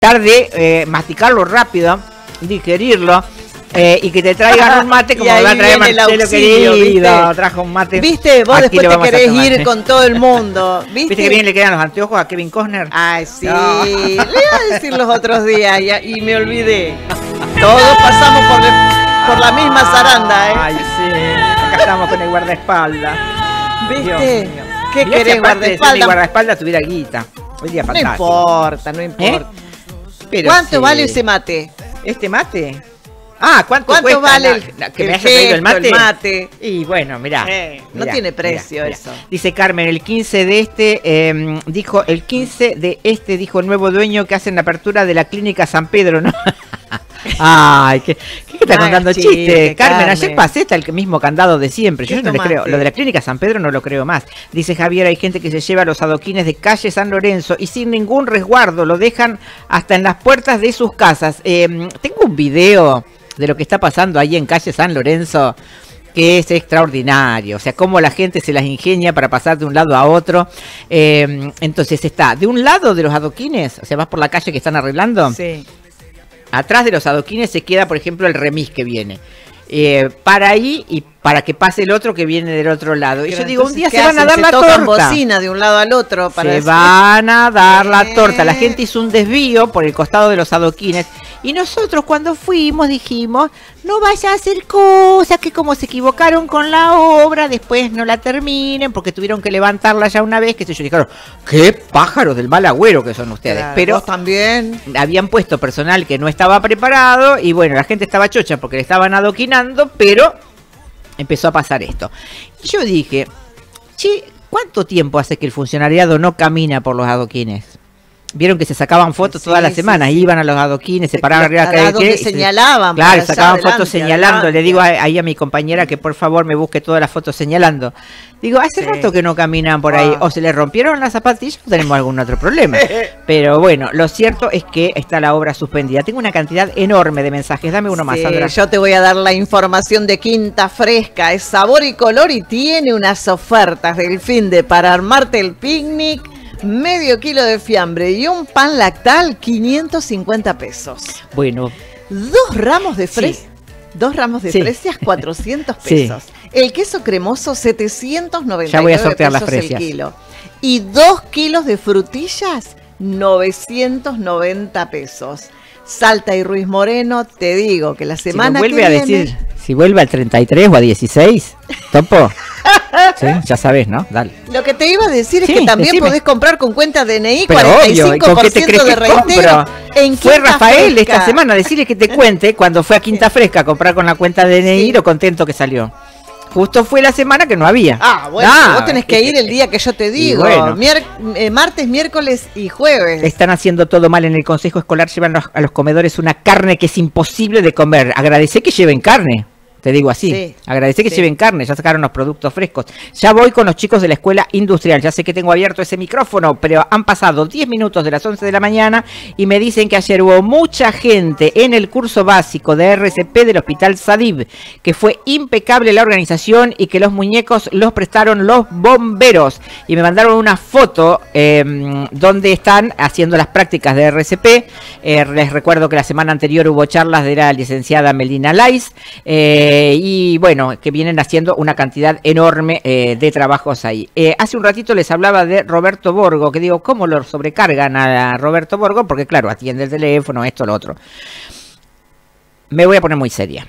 de eh, masticarlo rápido, digerirlo. eh, y que te traigan un mate como va a traer Marcelo auxilio, querido, ¿viste? trajo un mate. Viste, vos Aquí después te querés ir ¿eh? con todo el mundo. ¿Viste? ¿Viste que bien le quedan los anteojos a Kevin Costner? Ay, sí. No. Le iba a decir los otros días y, y me olvidé. Todos pasamos por, el- por la misma zaranda, ¿eh? Ay, sí. Acá estamos con el guardaespaldas. ¿Viste? ¿Qué Mirá querés, guardaespaldas? guardaespaldas tuviera guita. Hoy día No importa, no importa. Pero ¿Cuánto sí. vale ese mate? ¿Este mate? Ah, ¿cuánto, ¿Cuánto cuesta vale el, la- que el me haya traído el mate? el mate? Y bueno, mirá. Eh, no tiene precio mirá. eso. Dice Carmen, el 15 de este, eh, dijo, el 15 de este, dijo el nuevo dueño que hacen la apertura de la clínica San Pedro, ¿no? Ay, ¿qué, qué está Ay, contando chiste, chiste? Carmen, Carmen. ayer pasé está el mismo candado de siempre. Yo ¿Qué no le creo. Lo de la clínica San Pedro no lo creo más. Dice Javier, hay gente que se lleva los adoquines de calle San Lorenzo y sin ningún resguardo lo dejan hasta en las puertas de sus casas. Eh, tengo un video de lo que está pasando ahí en calle San Lorenzo que es extraordinario, o sea, cómo la gente se las ingenia para pasar de un lado a otro. Eh, entonces está de un lado de los adoquines, o sea, vas por la calle que están arreglando, Sí. Atrás de los adoquines se queda, por ejemplo, el remis que viene. Eh, para ahí y para que pase el otro que viene del otro lado. Y yo digo, un día ¿qué se van a dar Se la tocan torta. bocina de un lado al otro para Se decir- van a dar la Eh. torta. La gente hizo un desvío por el costado de los adoquines. Y nosotros cuando fuimos dijimos, no vaya a hacer cosas que como se equivocaron con la obra, después no la terminen porque tuvieron que levantarla ya una vez. Que sé yo, dijeron, qué pájaros del mal agüero que son ustedes. Claro, Pero también. habían puesto personal que no estaba preparado y bueno, la gente estaba chocha porque le estaban adoquinando, pero empezó a pasar esto. Y yo dije, che, ¿cuánto tiempo hace que el funcionariado no camina por los adoquines? Vieron que se sacaban fotos Sí, todas las semanas, sí. iban a los adoquines, se paraban arriba de A cada donde adoquín y se- señalaban. Claro, sacaban adelante, fotos señalando. Le digo a- ahí a mi compañera que por favor me busque todas las fotos señalando. Digo, hace Sí. rato que no caminan por ahí. Ah. O se les rompieron las zapatillas o tenemos algún otro problema. Pero bueno, lo cierto es que está la obra suspendida. Tengo una cantidad enorme de mensajes. Dame uno más, Sandra. yo te voy a dar la información de Quinta Fresca. Es sabor y color y tiene unas ofertas del fin de para armarte el picnic. Medio kilo de fiambre y un pan lactal, 550 pesos. Bueno, Dos ramos de Sí. fresas. Dos ramos de Sí. fresas, 400 Sí. pesos. El queso cremoso, 799 Ya voy a sortear las pesos el fresias. kilo. Y dos kilos de frutillas, 990 pesos. Salta y Ruiz Moreno, te digo que la si semana vuelve que a viene, decir, si vuelve al 33 o a 16, topo. sí, ya sabes, ¿no? Dale. Lo que te iba a decir Sí, es que también decime. podés comprar con cuenta DNI Pero 45% obvio, ¿y con qué te crees de reintegro en Fue Rafael Fresca. esta semana, decirle que te cuente cuando fue a Quinta Fresca a comprar con la cuenta de DNI Sí. lo contento que salió. Justo fue la semana que no había. Ah, bueno, Ah, vos tenés que ir el día que yo te digo. bueno. Mier- eh, martes, miércoles y jueves. Están haciendo todo mal en el consejo escolar, llevan a los comedores una carne que es imposible de comer. Agradecé que lleven carne. Te digo así, Sí, agradecé que sí. lleven carne, ya sacaron los productos frescos. Ya voy con los chicos de la escuela industrial, ya sé que tengo abierto ese micrófono, pero han pasado 10 minutos de las 11 de la mañana y me dicen que ayer hubo mucha gente en el curso básico de RCP del Hospital Sadib, que fue impecable la organización y que los muñecos los prestaron los bomberos. Y me mandaron una foto eh, donde están haciendo las prácticas de RCP. Eh, les recuerdo que la semana anterior hubo charlas de la licenciada Melina Lais. eh, y bueno, que vienen haciendo una cantidad enorme eh, de trabajos ahí. Eh, hace un ratito les hablaba de Roberto Borgo, que digo, ¿cómo lo sobrecargan a Roberto Borgo? Porque claro, atiende el teléfono, esto, lo otro. Me voy a poner muy seria.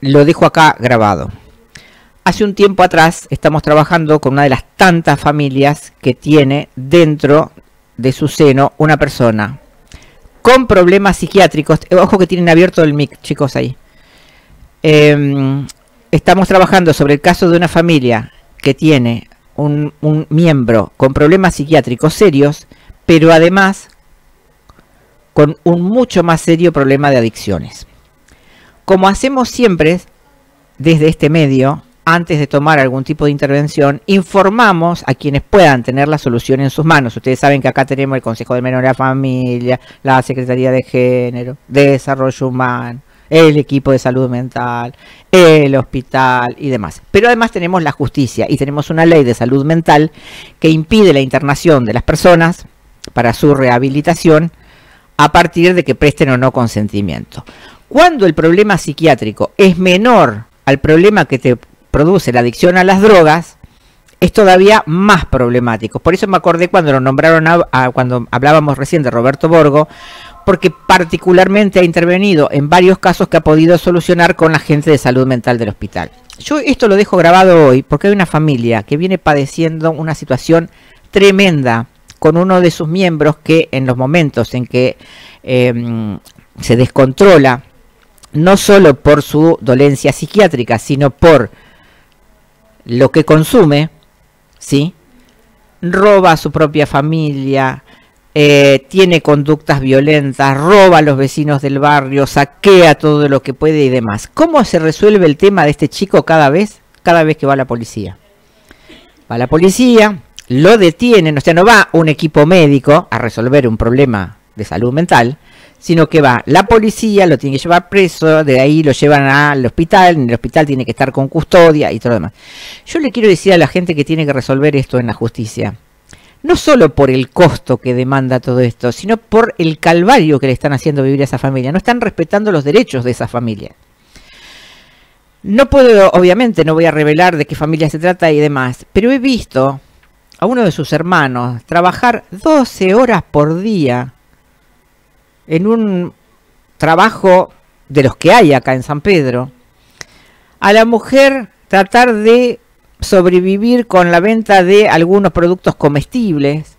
Lo dejo acá grabado. Hace un tiempo atrás estamos trabajando con una de las tantas familias que tiene dentro de su seno una persona con problemas psiquiátricos. Eh, Ojo que tienen abierto el mic, chicos, ahí. Em, estamos trabajando sobre el caso de una familia que tiene un, un miembro con problemas psiquiátricos serios, pero además con un mucho más serio problema de adicciones. Como hacemos siempre desde este medio, antes de tomar algún tipo de intervención, informamos a quienes puedan tener la solución en sus manos. Ustedes saben que acá tenemos el Consejo de Menor de la Familia, la Secretaría de Género, de Desarrollo Humano, el equipo de salud mental, el hospital y demás. Pero además tenemos la justicia y tenemos una ley de salud mental que impide la internación de las personas para su rehabilitación a partir de que presten o no consentimiento. Cuando el problema psiquiátrico es menor al problema que te produce la adicción a las drogas, es todavía más problemático. Por eso me acordé cuando lo nombraron, cuando hablábamos recién de Roberto Borgo, porque particularmente ha intervenido en varios casos que ha podido solucionar con la gente de salud mental del hospital. Yo esto lo dejo grabado hoy porque hay una familia que viene padeciendo una situación tremenda con uno de sus miembros que en los momentos en que em, se descontrola, no solo por su dolencia psiquiátrica, sino por lo que consume, ¿sí? roba a su propia familia, eh, tiene conductas violentas, roba a los vecinos del barrio, saquea todo lo que puede y demás. ¿Cómo se resuelve el tema de este chico cada vez? Cada vez que va la policía. Va la policía, lo detienen, o sea, no va un equipo médico a resolver un problema de salud mental, sino que va la policía, lo tiene que llevar preso, de ahí lo llevan al hospital, en el hospital tiene que estar con custodia y todo lo demás. Yo le quiero decir a la gente que tiene que resolver esto en la justicia, no solo por el costo que demanda todo esto, sino por el calvario que le están haciendo vivir a esa familia. No están respetando los derechos de esa familia. No puedo, obviamente, no voy a revelar de qué familia se trata y demás, pero he visto a uno de sus hermanos trabajar 12 horas por día en un trabajo de los que hay acá en San Pedro. A la mujer tratar de sobrevivir con la venta de algunos productos comestibles,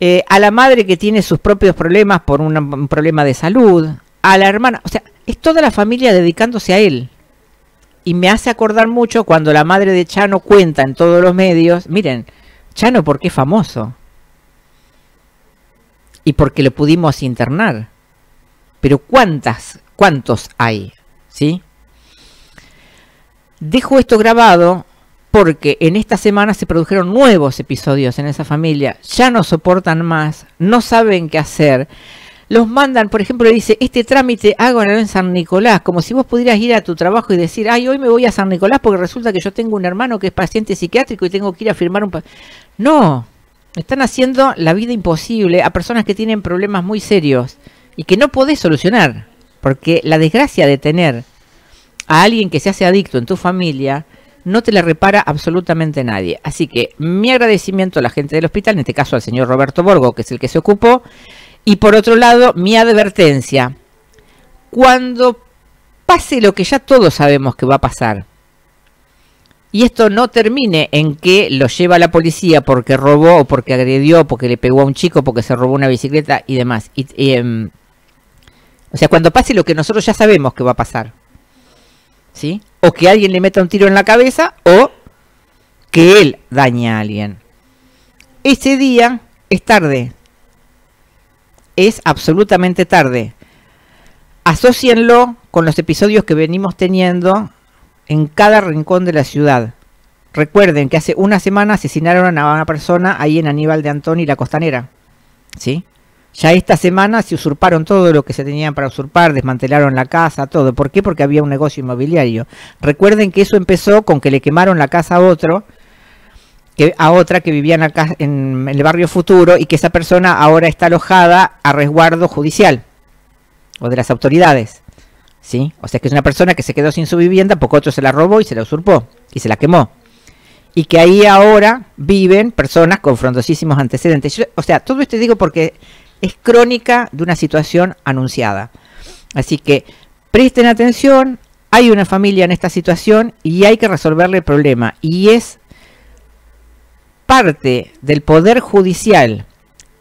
eh, a la madre que tiene sus propios problemas por un problema de salud, a la hermana, o sea, es toda la familia dedicándose a él. Y me hace acordar mucho cuando la madre de Chano cuenta en todos los medios, miren, Chano porque es famoso. Y porque lo pudimos internar. Pero ¿cuántas, cuántos hay? ¿Sí? Dejo esto grabado porque en esta semana se produjeron nuevos episodios en esa familia. Ya no soportan más, no saben qué hacer. Los mandan, por ejemplo, dice, este trámite hágalo en San Nicolás, como si vos pudieras ir a tu trabajo y decir, ay, hoy me voy a San Nicolás porque resulta que yo tengo un hermano que es paciente psiquiátrico y tengo que ir a firmar un... no, están haciendo la vida imposible a personas que tienen problemas muy serios y que no podés solucionar, porque la desgracia de tener a alguien que se hace adicto en tu familia, no te le repara absolutamente nadie. Así que mi agradecimiento a la gente del hospital, en este caso al señor Roberto Borgo, que es el que se ocupó, y por otro lado, mi advertencia. Cuando pase lo que ya todos sabemos que va a pasar, y esto no termine en que lo lleva a la policía porque robó o porque agredió, porque le pegó a un chico, porque se robó una bicicleta y demás. Em, o sea, cuando pase lo que nosotros ya sabemos que va a pasar ¿sí? O que alguien le meta un tiro en la cabeza o que él dañe a alguien. Ese día es tarde. Es absolutamente tarde. Asocienlo con los episodios que venimos teniendo en cada rincón de la ciudad. Recuerden que hace una semana asesinaron a una persona ahí en Aníbal de Antoni, la costanera. ¿Sí? Ya esta semana se usurparon todo lo que se tenían para usurpar, desmantelaron la casa, todo. ¿Por qué? Porque había un negocio inmobiliario. Recuerden que eso empezó con que le quemaron la casa a otro, que, a otra que vivía en, en el barrio futuro y que esa persona ahora está alojada a resguardo judicial o de las autoridades. ¿Sí? O sea que es una persona que se quedó sin su vivienda porque otro se la robó y se la usurpó y se la quemó y que ahí ahora viven personas con frondosísimos antecedentes. o sea, todo esto digo porque es crónica de una situación anunciada. Así que presten atención, hay una familia en esta situación y hay que resolverle el problema. Y es parte del Poder Judicial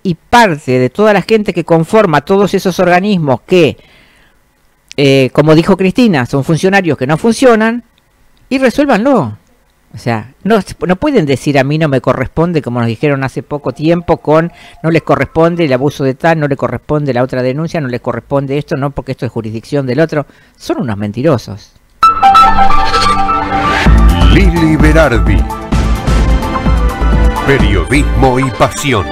y parte de toda la gente que conforma todos esos organismos que, eh, como dijo Cristina, son funcionarios que no funcionan, y resuélvanlo. O sea, no, no pueden decir a mí no me corresponde, como nos dijeron hace poco tiempo, con no les corresponde el abuso de tal, no le corresponde la otra denuncia, no les corresponde esto, no porque esto es jurisdicción del otro. Son unos mentirosos. Lili Berardi. Periodismo y pasión.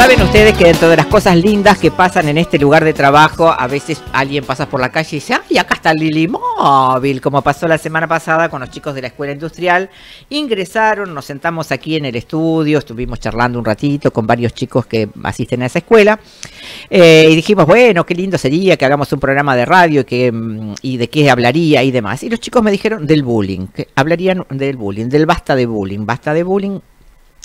Saben ustedes que dentro de las cosas lindas que pasan en este lugar de trabajo, a veces alguien pasa por la calle y dice, ay, acá está Lili Móvil, como pasó la semana pasada con los chicos de la escuela industrial. Ingresaron, nos sentamos aquí en el estudio, estuvimos charlando un ratito con varios chicos que asisten a esa escuela. eh, y dijimos, bueno, qué lindo sería que hagamos un programa de radio y, mm, de qué hablaría y demás. Y los chicos me dijeron del bullying, hablarían del bullying, del basta de bullying, basta de bullying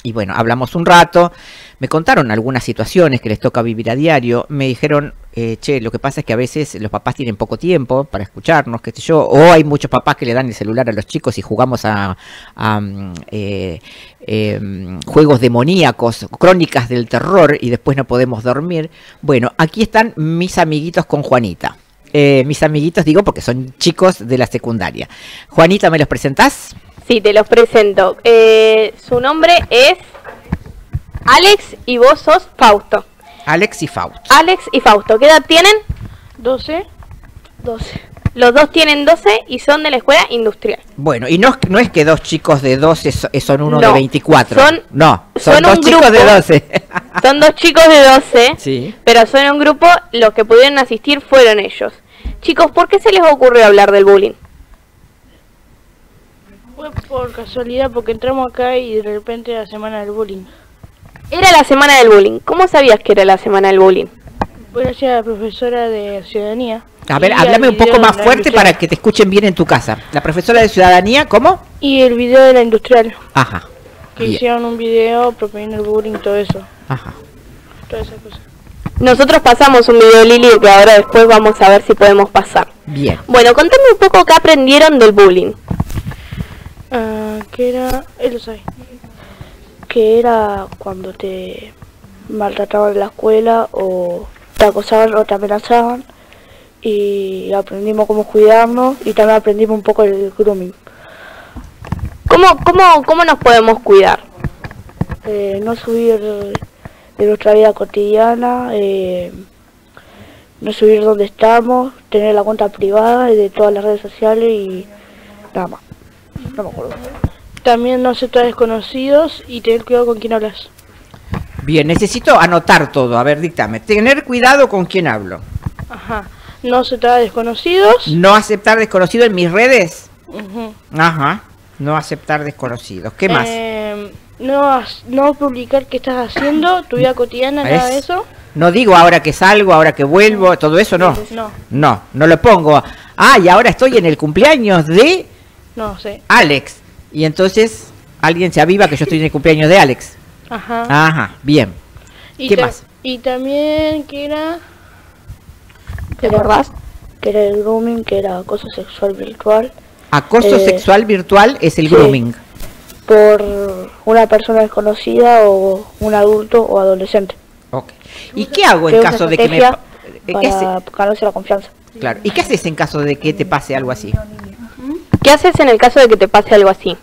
y bueno, hablamos un rato, me contaron algunas situaciones que les toca vivir a diario, me dijeron, eh, che, lo que pasa es que a veces los papás tienen poco tiempo para escucharnos, qué sé yo, o hay muchos papás que le dan el celular a los chicos y jugamos a, mm, eh, mm, juegos demoníacos, crónicas del terror y después no podemos dormir. Bueno, aquí están mis amiguitos con Juanita. Eh, mis amiguitos digo porque son chicos de la secundaria. Juanita, ¿me los presentás? Sí, te los presento. Eh, su nombre es Alex y vos sos Fausto. Alex y Faust. Alex y Fausto, ¿qué edad tienen? 12. 12. Los dos tienen 12 y son de la escuela industrial. Bueno, y no, es- no es que dos chicos de 12 so- eh, son uno de No, 24. son- no, son, son dos chicos de grupo. 12. Son dos chicos de 12, sí. pero son un grupo, los que pudieron asistir fueron ellos. Chicos, ¿por qué se les ocurrió hablar del bullying? Fue por casualidad porque entramos acá y de repente la semana del bullying. Era la semana del bullying. ¿Cómo sabías que era la semana del bullying? Gracias a la profesora de ciudadanía. A ver, háblame un poco más fuerte industrial. para que te escuchen bien en tu casa. La profesora de ciudadanía, ¿cómo? Y el video de la industrial. Ajá. Que Bien. hicieron un video proponiendo el bullying, todo eso. Ajá. Todas esas cosas. Nosotros pasamos un video, Lili, que ahora después vamos a ver si podemos pasar. Bien. Bueno, contame un poco qué aprendieron del bullying. Ah, que era. Él lo sabe. Que era cuando te maltrataban en la escuela o te acosaban o te amenazaban. Y aprendimos cómo cuidarnos y también aprendimos un poco el grooming. ¿Cómo, cómo, cómo nos podemos cuidar? Eh, no subir de nuestra vida cotidiana, eh, no subir donde estamos, tener la cuenta privada de todas las redes sociales y nada más. No me acuerdo. También no aceptar desconocidos y tener cuidado con quién hablas. Bien, necesito anotar todo. A ver, dictame. Tener cuidado con quién hablo. Ajá. No aceptar desconocidos. No aceptar desconocido en mis redes. Ujú. Ajá. No aceptar desconocidos. ¿Qué más? Eh, no, no publicar qué estás haciendo, tu vida cotidiana, nada de eso. No digo ahora que salgo, ahora que vuelvo, todo eso no. No, No, no lo pongo. Ah, y ahora estoy en el cumpleaños de no sé. Alex. Y entonces alguien se aviva que yo estoy en el cumpleaños de Alex. Ajá. Ajá, bien. y ¿qué más? Y también que era... ¿Te acordás? que era el grooming, que era acoso sexual virtual Acoso Eh, sexual virtual es el sí. grooming. por una persona desconocida o un adulto o adolescente. Ok. ¿Y qué hago en caso de que me... eh, ¿qué Para ganarse la confianza. Claro. ¿Y qué haces en caso de que te pase algo así? ¿Qué haces en el caso de que te pase algo así?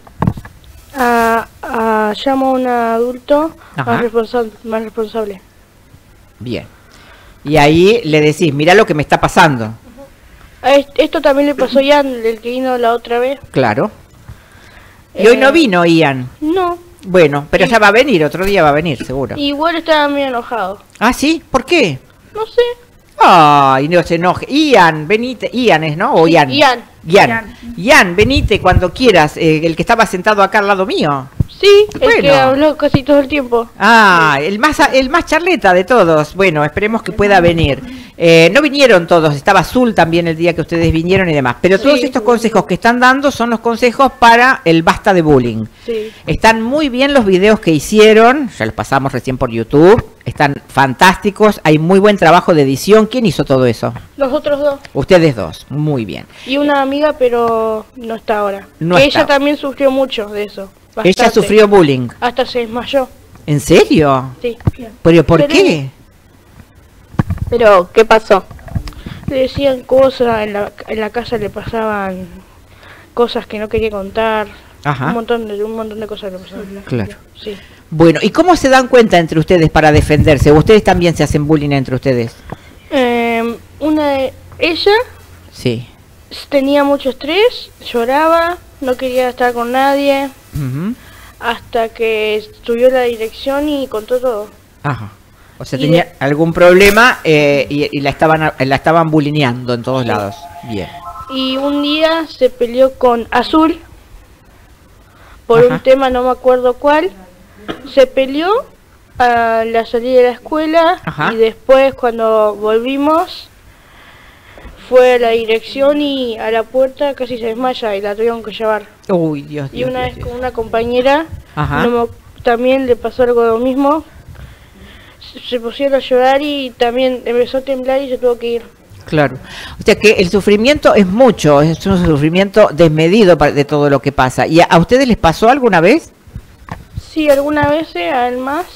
Ah, ah, llamo a un adulto más, responsa- más responsable. Bien. Y ahí le decís, mira lo que me está pasando. Esto también le pasó a Ian, el que vino la otra vez. Claro. Y hoy no Eh, vino Ian. No, Bueno, pero ya va a venir, otro día va a venir, seguro. igual estaba muy enojado. Ah, ¿sí? ¿Por qué? No sé. Ay, no se enoje. Ian, venite. Ian es, ¿no? O Ian. Ian. Ian. Ian, venite cuando quieras. eh, el que estaba sentado acá al lado mío. Sí, el que Bueno. habló casi todo el tiempo. Ah, el más, el más charleta de todos. Bueno, esperemos que pueda venir. Eh, no vinieron todos, estaba Azul también el día que ustedes vinieron y demás. Pero todos Sí. estos consejos que están dando son los consejos para el basta de bullying. Sí. Están muy bien los videos que hicieron, ya los pasamos recién por YouTube. Están fantásticos, hay muy buen trabajo de edición. ¿Quién hizo todo eso? Los otros dos. Ustedes dos, muy bien. Y una amiga, pero no está ahora. No que está. ella también sufrió mucho de eso. Ella bastante. sufrió bullying. Hasta se desmayó. ¿En serio? Sí. ¿Pero por Pero- qué? Pero, ¿qué pasó? Le decían cosas, en la, en la casa le pasaban cosas que no quería contar. Ajá. Un montón de un montón de cosas le pasaban. Claro. Sí. Bueno, ¿y cómo se dan cuenta entre ustedes para defenderse? ¿O ustedes también se hacen bullying entre ustedes? Eh, una de ella Sí. tenía mucho estrés, lloraba, no quería estar con nadie, hasta que subió la dirección y contó todo. Ajá. O sea, tenía algún problema eh, y, y la estaban la estaban bulineando en todos lados. Bien. Y un día se peleó con Azul por Ajá. un tema, no me acuerdo cuál. Se peleó a la salida de la escuela Ajá. y después cuando volvimos fue a la dirección y a la puerta casi se desmaya y la tuvieron que llevar. Uy, Dios, Y una Dios, vez Dios. con una compañera no también le pasó algo lo mismo. Se- pusieron a llorar y también empezó a temblar y se tuvo que ir. Claro. O sea que el sufrimiento es mucho, es un sufrimiento desmedido de todo lo que pasa. ¿Y a, ustedes les pasó alguna vez? Sí, algunas veces además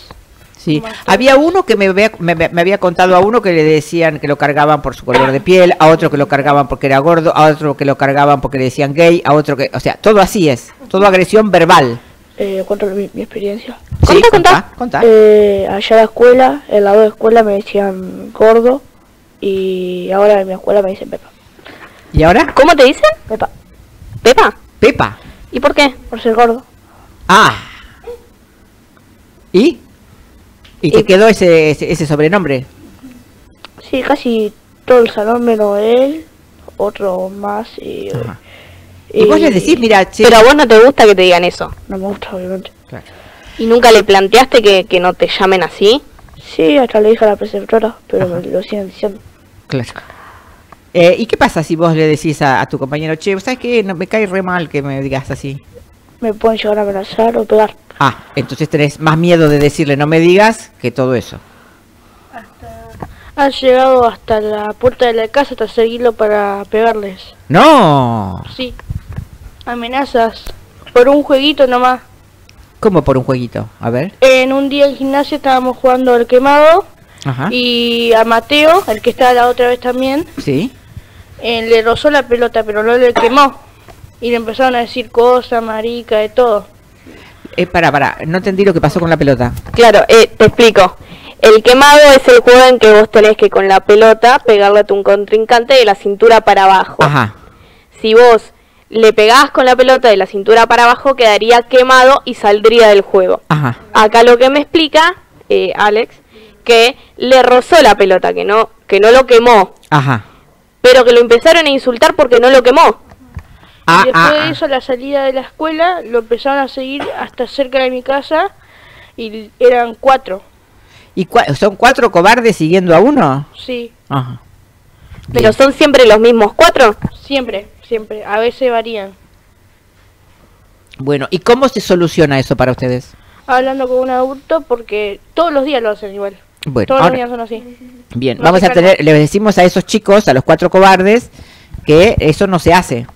Sí. Bastante. Había uno que me había, me, me había contado a uno que le decían que lo cargaban por su color de piel, a otro que lo cargaban porque era gordo, a otro que lo cargaban porque le decían gay, a otro que, o sea, todo así es, todo agresión verbal. Eh, cuento mi, mi experiencia. Sí, Contá, contá. Eh, allá en la escuela, en la de escuela me decían gordo y ahora en mi escuela me dicen Pepa. ¿Y ahora? ¿Cómo te dicen? Pepa, Pepa. Pepa. ¿Y por qué? por ser gordo. Ah. ¿Y? ¿Y te Y- quedó ese, ese, ese sobrenombre? Sí, casi todo el salón menos él, otro más y... Ajá. Y vos le decís, mira, che, Pero a vos no te gusta que te digan eso. No me gusta, obviamente. Claro. ¿Y nunca le planteaste que, que no te llamen así? Sí, hasta le dije a la preceptora, pero me lo siguen diciendo. Claro. Eh, ¿Y qué pasa si vos le decís a, a tu compañero, che, ¿sabes qué? No, me cae re mal que me digas así. Me pueden llegar a amenazar o pegar. Ah, entonces tenés más miedo de decirle no me digas que todo eso. Han llegado hasta la puerta de la casa hasta seguirlo para pegarles. ¡No! Sí. Amenazas. Por un jueguito nomás. ¿Cómo por un jueguito? A ver. En un día en gimnasia estábamos jugando al quemado Ajá. y a Mateo, el que estaba la otra vez también, ¿Sí? eh, le rozó la pelota, pero no le quemó. Y le empezaron a decir cosas, marica, de todo. Eh, para, para, no entendí lo que pasó con la pelota. Claro, eh, te explico. El quemado es el juego en que vos tenés que con la pelota pegarle a tu contrincante de la cintura para abajo. Ajá. Si vos le pegás con la pelota de la cintura para abajo, quedaría quemado y saldría del juego. Ajá. Acá lo que me explica eh, Alex, que le rozó la pelota, que no, que no lo quemó, Ajá. pero que lo empezaron a insultar porque no lo quemó. Ah, y después ah, de ah. eso, a la salida de la escuela, lo empezaron a seguir hasta cerca de mi casa y eran cuatro. ¿Y cua- son cuatro cobardes siguiendo a uno? Sí, Ajá. Pero son siempre los mismos cuatro. siempre, siempre. A veces varían. Bueno, ¿y cómo se soluciona eso para ustedes? Hablando con un adulto porque todos los días lo hacen igual. Bueno, todos ahora- los días son así. Bien, No vamos a tener, les decimos a esos chicos, a los cuatro cobardes, que eso no se hace.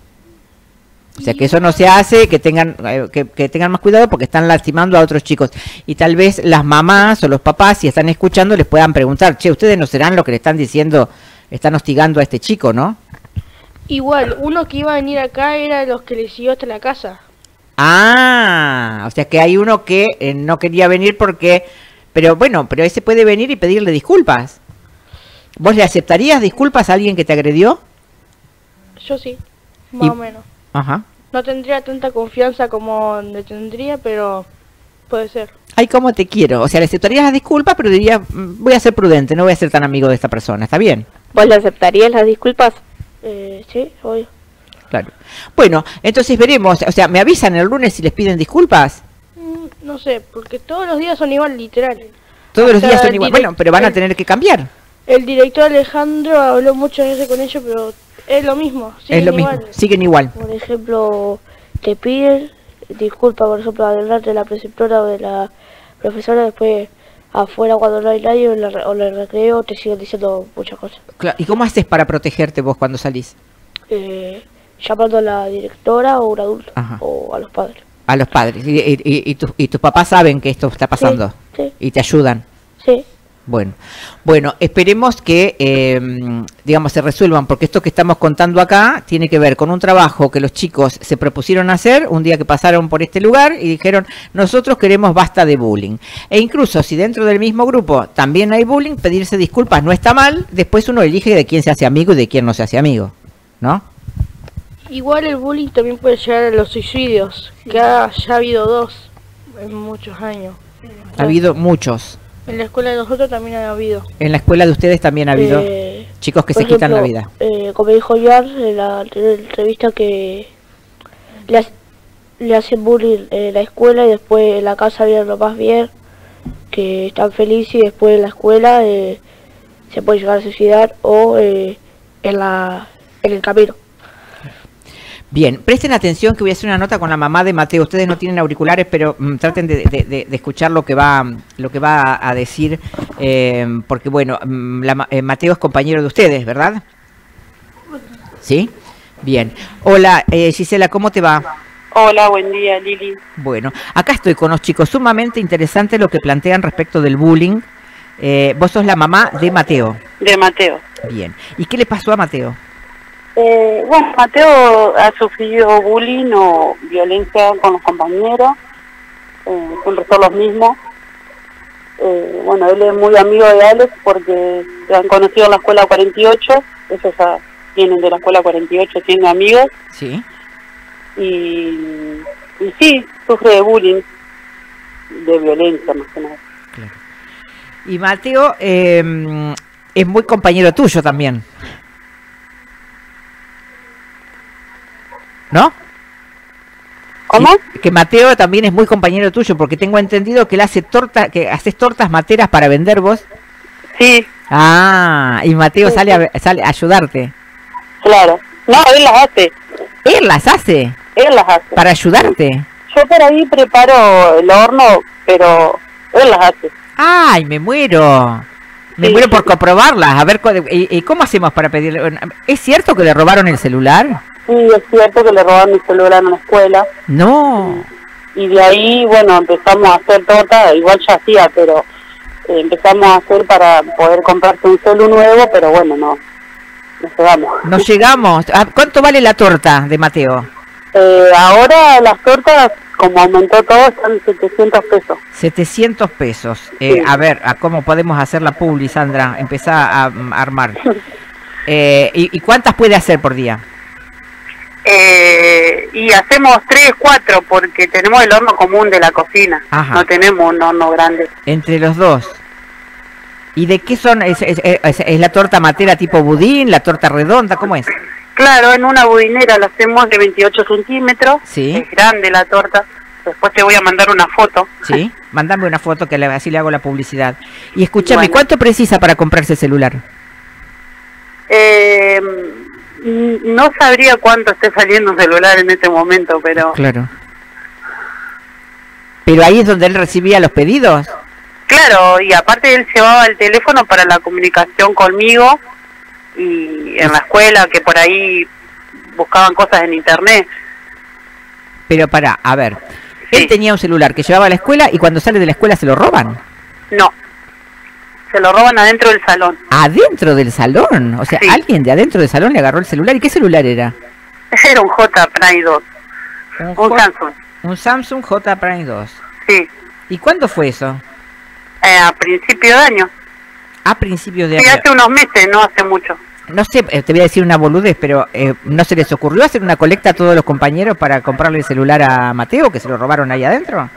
O sea, que eso no se hace, que tengan, eh, que, que tengan más cuidado porque están lastimando a otros chicos. Y tal vez las mamás o los papás, si están escuchando, les puedan preguntar, che, ustedes no serán lo que le están diciendo, están hostigando a este chico, ¿no? Igual, uno que iba a venir acá era los que le siguió hasta la casa. Ah, o sea que hay uno que eh, no quería venir porque, pero bueno, pero ese puede venir y pedirle disculpas. ¿Vos le aceptarías disculpas a alguien que te agredió? Yo sí, más Y- o menos. Ajá. No tendría tanta confianza como le tendría, pero puede ser. Ay, cómo te quiero. O sea, le aceptarías las disculpas, pero diría, "Mm, voy a ser prudente, no voy a ser tan amigo de esta persona. ¿Está bien? ¿Vos le aceptarías las disculpas? Eh, sí, obvio. Claro. Bueno, entonces veremos. O sea, ¿me avisan el lunes si les piden disculpas? Mm, No sé, porque todos los días son igual, literal. Todos los días son igual. Bueno, pero van a tener que cambiar. El director Alejandro habló muchas veces con ellos, pero es lo mismo. es siguen lo mismo. igual. Siguen igual. Por ejemplo, te piden disculpas, por ejemplo, adelante de la preceptora o de la profesora, después afuera cuando no hay nadie o en la re- o en el recreo te siguen diciendo muchas cosas. ¿Y cómo haces para protegerte vos cuando salís? Eh, llamando a la directora o un adulto Ajá. o a los padres. A los padres. Y, y- y tus papás saben que esto está pasando. Sí, Y te ayudan. sí. Bueno, bueno, esperemos que, eh, digamos, se resuelvan, porque esto que estamos contando acá tiene que ver con un trabajo que los chicos se propusieron hacer un día que pasaron por este lugar y dijeron, nosotros queremos basta de bullying. E incluso si dentro del mismo grupo también hay bullying, pedirse disculpas no está mal, después uno elige de quién se hace amigo y de quién no se hace amigo, ¿no? Igual el bullying también puede llegar a los suicidios, que ha, ya ha habido dos en muchos años. Ha habido muchos. En la escuela de nosotros también ha habido. En la escuela de ustedes también ha habido eh, chicos que se quitan la vida. eh, como dijo Jan en la entrevista que le hacen bullying en la escuela y después en la casa vienen lo más bien, que están felices y después en la escuela eh, se puede llegar a suicidar o eh, en, la, en el camino. Bien, presten atención que voy a hacer una nota con la mamá de Mateo. Ustedes no tienen auriculares, pero mm, traten de, de- de- de escuchar lo que va, lo que va a decir, eh, porque bueno, mm, la eh, Mateo es compañero de ustedes, ¿verdad? ¿Sí? Bien. Hola, eh, Gisela, ¿cómo te va? Hola, buen día, Lili. Bueno, acá estoy con los chicos. Sumamente interesante lo que plantean respecto del bullying. Eh, vos sos la mamá de Mateo. De Mateo. Bien. ¿Y qué le pasó a Mateo? Eh, bueno, Mateo ha sufrido bullying o violencia con los compañeros, eh, siempre son los mismos. Eh, bueno, él es muy amigo de Alex porque se han conocido en la escuela 48, ellos ya vienen de la escuela 48 siendo amigos Sí. y, y sí, sufre de bullying, de violencia más que nada. Y Mateo eh, es muy compañero tuyo también. ¿No? ¿Cómo? Que Mateo también es muy compañero tuyo, porque tengo entendido que él hace torta, que haces tortas materas para vender vos. Sí, Ah, y Mateo Sí, sale a, sale a ayudarte. claro. No, él las hace, Él las hace él las hace. para ayudarte. Yo por ahí preparo el horno, pero él las hace. Ay, me muero. Me Sí. muero por comprobarlas. A ver, cu- ¿y, y cómo hacemos para pedirle? ¿Es cierto que le robaron el celular? Sí, es cierto que le robaron mi celular en la escuela. No. Y de ahí, bueno, empezamos a hacer torta, igual ya hacía, pero eh, empezamos a hacer para poder comprarse un celu nuevo, pero bueno, no, no llegamos. No llegamos. ¿A ¿Cuánto vale la torta de Mateo? Eh, ahora las tortas, como aumentó todo, están 700 pesos. 700 pesos. Eh, Sí. A ver, ¿a ¿cómo podemos hacer la publi, Sandra? Empezá a, mm, armar. Eh, ¿y, y cuántas puede hacer por día? Eh, y hacemos tres, cuatro, porque tenemos el horno común de la cocina. Ajá. No tenemos un horno grande. Entre los dos. ¿Y de qué son? ¿Es, es- es- es la torta matera tipo budín? ¿La torta redonda? ¿Cómo es? Claro, en una budinera la hacemos de 28 centímetros. Sí. Es grande la torta. Después te voy a mandar una foto. ¿Sí? Mándame una foto que le, así le hago la publicidad. Y escúchame, Bueno. ¿cuánto precisa para comprarse celular? Eh, no sabría cuánto esté saliendo un celular en este momento, pero Claro. Pero ahí es donde él recibía los pedidos. claro, y aparte él llevaba el teléfono para la comunicación conmigo y en la escuela que por ahí buscaban cosas en internet. Pero para, a ver. Él tenía un celular que llevaba a la escuela y cuando sale de la escuela se lo roban. No, se lo roban adentro del salón. Adentro del salón. O sea, Sí. alguien de adentro del salón le agarró el celular. ¿Y qué celular era? Era un J Prime 2, Un, un J- Samsung. un Samsung J Prime 2. Sí, ¿Y cuándo fue eso? eh, a principio de año. A principios de Sí, año. hace unos meses, no hace mucho. No sé, eh, te voy a decir una boludez, pero eh, ¿no se les ocurrió hacer una colecta a todos los compañeros para comprarle el celular a Mateo, que se lo robaron ahí adentro?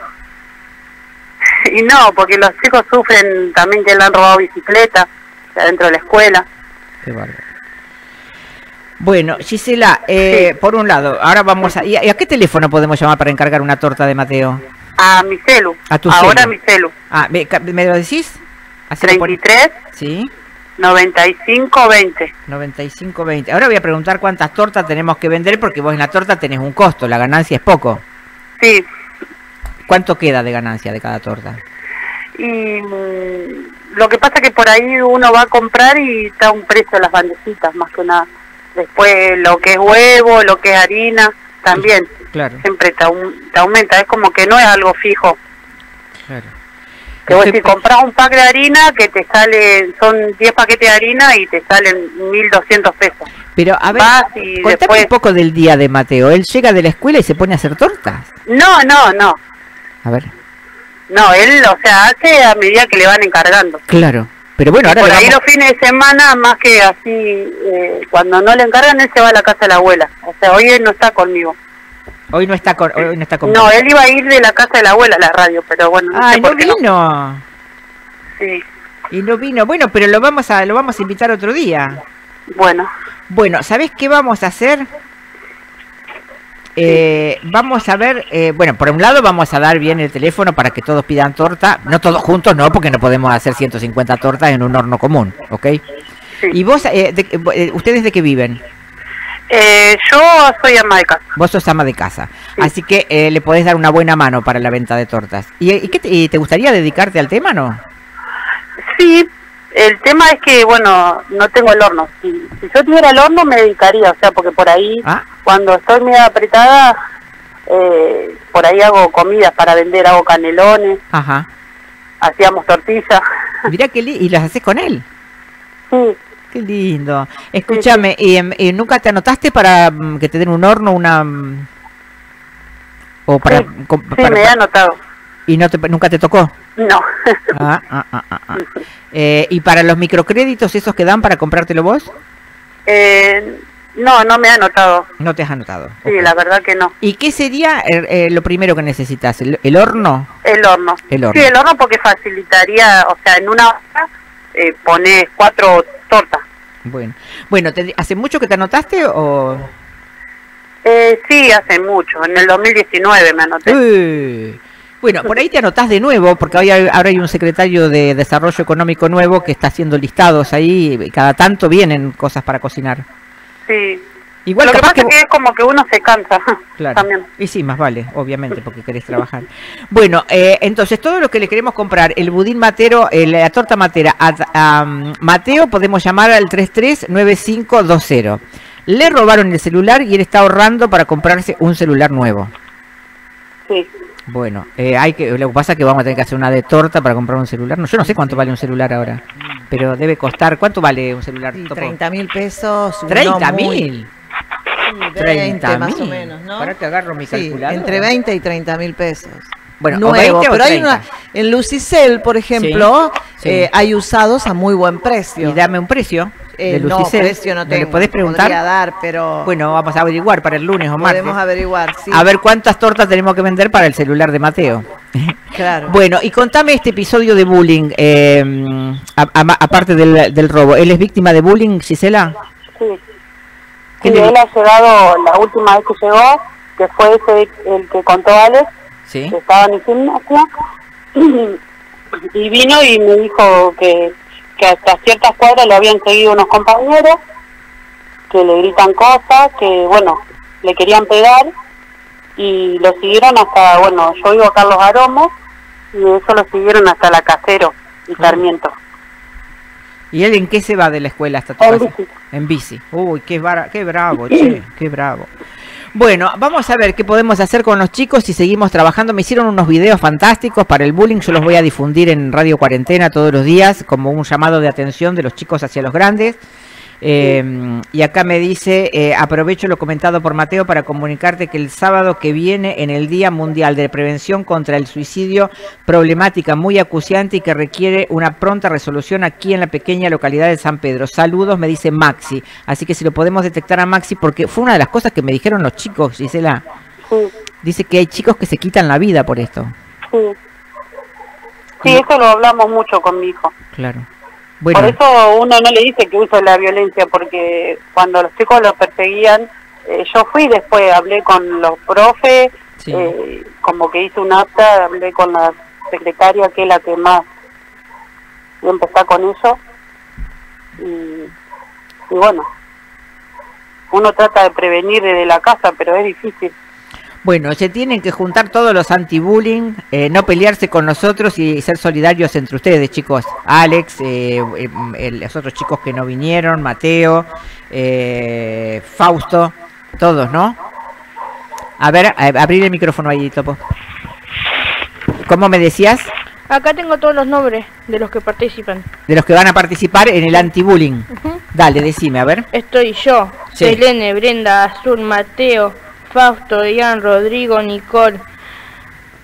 Y no, porque los chicos sufren también que le han robado bicicleta de adentro de la escuela. Qué bárbaro. Bueno, Gisela, eh, Sí. por un lado, ahora vamos a... ¿Y a, qué teléfono podemos llamar para encargar una torta de Mateo? A mi celu. A tu Ahora celu. mi celu. Ah, ¿me, me lo decís? Así lo pon- 33 Sí, 95 20. 95.20. Ahora voy a preguntar cuántas tortas tenemos que vender porque vos en la torta tenés un costo, la ganancia es poco. Sí. ¿Cuánto queda de ganancia de cada torta? Y mm, lo que pasa que por ahí uno va a comprar y está un precio las bandecitas, más que nada. Después lo que es huevo, lo que es harina, también. Claro, Siempre te, te aumenta. Es como que no es algo fijo. claro. Que vos Estoy si compras un pack de harina que te sale, son 10 paquetes de harina y te salen 1.200 pesos. Pero a ver, Vas y contame después- un poco del día de Mateo. Él llega de la escuela y se pone a hacer tortas. No, no, no. A ver, No, él, o sea, hace a medida que le van encargando. claro. Pero bueno, ahora Por ahí vamos- los fines de semana, más que así, eh, cuando no le encargan, él se va a la casa de la abuela. O sea, hoy él no está conmigo. hoy no está con, hoy no está con No, él iba a ir de la casa de la abuela a la radio, pero bueno, no Ay, sé no por qué no. vino. Sí, Y no vino. Bueno, pero lo vamos a lo vamos a invitar otro día. bueno, Bueno, ¿sabés qué vamos a hacer? Eh, vamos a ver, eh, bueno, por un lado vamos a dar bien el teléfono para que todos pidan torta, no todos juntos, no, porque no podemos hacer 150 tortas en un horno común, ¿ok? sí. ¿Y vos, eh, de- eh, ustedes de qué viven? Eh, yo soy ama de casa. Vos sos ama de casa, Sí. así que eh, le podés dar una buena mano para la venta de tortas. ¿Y, y qué te, y te gustaría dedicarte al tema, no? Sí, el tema es que, bueno, no tengo el horno. Si, si yo tuviera el horno me dedicaría, o sea, porque por ahí, Ah. cuando estoy medio apretada, eh, por ahí hago comidas para vender, hago canelones, Ajá. hacíamos tortillas. Mirá que li- y las haces con él. sí, Qué lindo. Escúchame, ¿y, em, y nunca te anotaste para mm, que te den un horno, una... mm, o para... sí, sí, para- me he anotado. ¿Y no te, nunca te tocó? No, Ah, ah, ah, ah, ah. Eh, ¿Y para los microcréditos esos que dan para comprártelo vos? eh, no, no me he anotado. No te has anotado. Sí, la verdad que no. ¿Y qué sería eh, eh, lo primero que necesitas? ¿El, el horno? El horno. El horno. Sí, el horno porque facilitaría, o sea, en una hora eh, pones cuatro tortas. Bueno, bueno te- ¿hace mucho que te anotaste o...? Eh, sí, hace mucho. En el 2019 me anoté. Eh, Bueno, por ahí te anotás de nuevo, porque hoy hay- ahora hay un secretario de Desarrollo Económico nuevo que está haciendo listados ahí, y cada tanto vienen cosas para cocinar. Sí. Igual Lo que pasa que es que es como que uno se cansa. Claro. También. Y sí, más vale, obviamente, porque querés trabajar. Bueno, eh, entonces todo lo que le queremos comprar, el budín matero, eh, la torta matera, a, Mateo podemos llamar al 339520. Le robaron el celular y él está ahorrando para comprarse un celular nuevo. Sí. Bueno, eh, hay que, lo que pasa es que vamos a tener que hacer una de torta para comprar un celular. No, yo no sé cuánto vale un celular ahora, pero debe costar. ¿Cuánto vale un celular? Topo? 30 mil pesos. uno ¿30 muy- mil? Sí, 20 más o 30.000. menos, ¿no? Para que agarro mi Sí, entre 20 y 30 mil pesos. Bueno, nuevo, 20 o pero hay 30. una en Lucicel, por ejemplo, sí. eh, hay usados a muy buen precio. Y dame un precio Eh, de no, precio no ¿Me tengo. podés preguntar? Podría dar, pero Bueno, vamos a averiguar para el lunes o martes. podemos averiguar, sí. A ver cuántas tortas tenemos que vender para el celular de Mateo. claro. Bueno, y contame este episodio de bullying, eh, aparte del, del robo. ¿Él es víctima de bullying, Gisela? Sí. ¿Qué Sí, le- él ha llegado, la última vez que llegó, que fue ese el que contó Alex, Sí. que estaba en gimnasia, y vino y me dijo que, que hasta ciertas cuadras lo habían seguido unos compañeros, que le gritan cosas, que bueno, le querían pegar, y lo siguieron hasta, bueno, yo vivo a Carlos Aromos, y eso lo siguieron hasta la Casero y Sarmiento. ¿Y él en qué se va de la escuela hasta tu En casa? bici. En bici. Uy, qué, vara- qué bravo, che, qué bravo. Bueno, vamos a ver qué podemos hacer con los chicos si seguimos trabajando. Me hicieron unos videos fantásticos para el bullying. Yo los voy a difundir en Radio Cuarentena todos los días como un llamado de atención de los chicos hacia los grandes. Eh, y acá me dice, eh, aprovecho lo comentado por Mateo para comunicarte que el sábado que viene en el Día Mundial de Prevención contra el Suicidio, problemática muy acuciante y que requiere una pronta resolución aquí en la pequeña localidad de San Pedro. Saludos, me dice Maxi. Así que si lo podemos detectar a Maxi, porque fue una de las cosas que me dijeron los chicos, Gisela. Sí, Dice que hay chicos que se quitan la vida por esto. sí. Sí, eso lo hablamos mucho con mi hijo. Claro. Bueno, Por eso uno no le dice que use la violencia, porque cuando los chicos los perseguían, eh, yo fui después, hablé con los profes, Sí. eh, como que hice un acta, hablé con la secretaria, que es la que más siempre está con eso. Y, y bueno, uno trata de prevenir desde la casa, pero es difícil. Bueno, se tienen que juntar todos los anti-bullying, eh, no pelearse con nosotros y ser solidarios entre ustedes, chicos. Alex, eh, eh, el- los otros chicos que no vinieron, Mateo, eh, Fausto, todos, ¿no? A ver, abrir el micrófono ahí, Topo. ¿Cómo me decías? Acá tengo todos los nombres de los que participan. De los que van a participar en el anti-bullying. Dale, decime, a ver. Estoy yo, Sí. Selene, Brenda, Azul, Mateo, Fausto, Ian, Rodrigo, Nicole,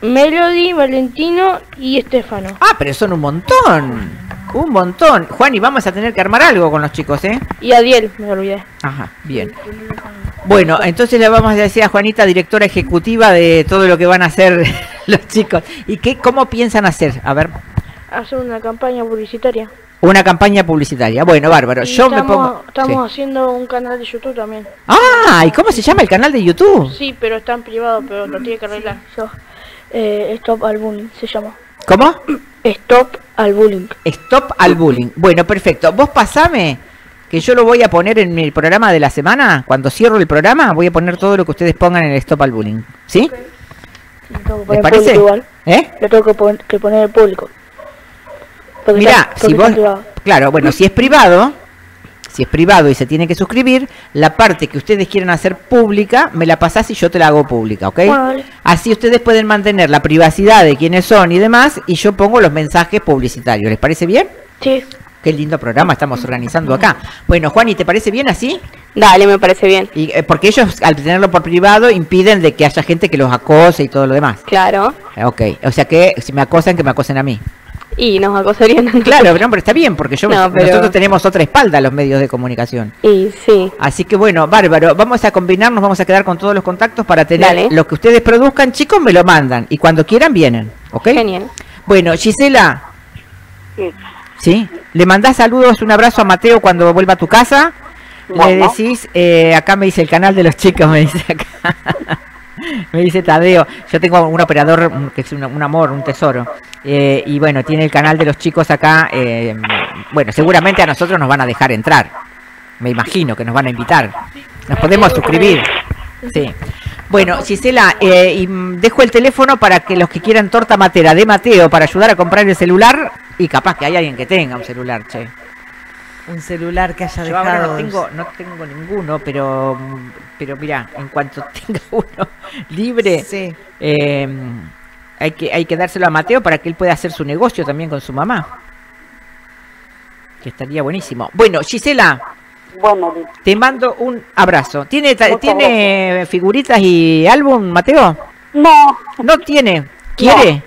Melody, Valentino y Estefano. Ah, pero son un montón. Un montón. Juan, y vamos a tener que armar algo con los chicos, ¿eh? Y Adiel, me olvidé. Ajá, bien. Bueno, entonces le vamos a decir a Juanita, directora ejecutiva de todo lo que van a hacer los chicos. ¿Y qué, cómo piensan hacer? A ver, hacer una campaña publicitaria. Una campaña publicitaria. Bueno, bárbaro. Y Yo me pongo. Estamos Sí. haciendo un canal de YouTube también. Ah, ¿y cómo se llama el canal de YouTube? Sí, pero está en privado, pero lo tiene que arreglar. Yo, eh, Stop al Bullying se llama. ¿Cómo? Stop al Bullying. Stop al bullying. Bueno, perfecto. Vos pasame que yo lo voy a poner en mi programa de la semana. Cuando cierro el programa, voy a poner todo lo que ustedes pongan en el Stop al bullying. ¿Sí? Lo tengo ¿Les que poner parece? público igual. ¿Eh? Lo tengo que, pon- que poner el público. Porque Mirá, está- si vos. Claro, bueno, si es privado, si es privado y se tiene que suscribir, la parte que ustedes quieran hacer pública, me la pasás y yo te la hago pública, ¿ok? Así ustedes pueden mantener la privacidad de quiénes son y demás, y yo pongo los mensajes publicitarios. ¿Les parece bien? Sí. Qué lindo programa estamos organizando acá. Bueno, Juan, ¿y te parece bien así? Dale, me parece bien. Y, eh, porque ellos, al tenerlo por privado, impiden de que haya gente que los acose y todo lo demás. Claro. Ok, o sea que si me acosan, que me acosen a mí. Y nos acosarían. Claro, pero, hombre, está bien, porque yo, No, pero- nosotros tenemos otra espalda los medios de comunicación. Y sí. Así que bueno, bárbaro, vamos a combinarnos, vamos a quedar con todos los contactos para tener Dale. lo que ustedes produzcan, chicos, me lo mandan. Y cuando quieran, vienen, ¿ok? Genial. Bueno, Gisela, Sí. ¿sí? Le mandás saludos, un abrazo a Mateo cuando vuelva a tu casa. Le decís, eh, acá me dice el canal de los chicos, me dice acá. me dice Tadeo. Yo tengo un operador que es un, amor, un tesoro. Eh, y bueno, tiene el canal de los chicos acá. eh, bueno, seguramente a nosotros nos van a dejar entrar. Me imagino que nos van a invitar. Nos podemos suscribir. Sí. Bueno, Gisela, eh, y dejo el teléfono para que los que quieran torta matera de Mateo para ayudar a comprar el celular. Y capaz que hay alguien que tenga un celular, che. Un celular que haya Yo ahora dejado. no tengo, no tengo ninguno, pero, pero mira, en cuanto tenga uno libre, Sí. eh, hay que, hay que dárselo a Mateo para que él pueda hacer su negocio también con su mamá. Que estaría buenísimo. Bueno, Gisela, Bueno, te mando un abrazo. ¿Tiene, ¿tiene figuritas y álbum, Mateo? no, No tiene. ¿Quiere?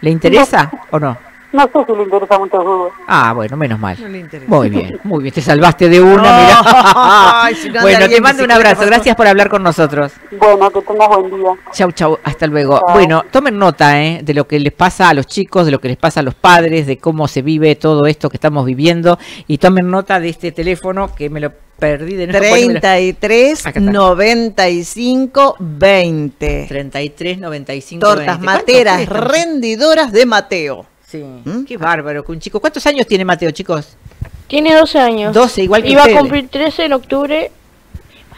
¿Le interesa o no? No sé si le interesa mucho el fútbol. Ah, bueno, menos mal. No le interesa. Muy bien, muy bien. Te salvaste de una, mirá. Ay, si no bueno, te mando un abrazo. Gracias por hablar con nosotros. Bueno, que tengas buen día. Chau, chau. Hasta luego. Bueno, tomen nota ¿eh? de lo que les pasa a los chicos, de lo que les pasa a los padres, de cómo se vive todo esto que estamos viviendo. Y tomen nota de este teléfono que me lo perdí de nuevo. ¿Cuál me lo- 33 Acá está. 95 20. 33 95 Tortas 20. ¿Cuánto materas rendidoras de Mateo. Sí. ¿Mm? Qué bárbaro que un chico. ¿Cuántos años tiene Mateo, chicos? Tiene 12 años. 12, igual que Iba usted. a cumplir 13 en octubre.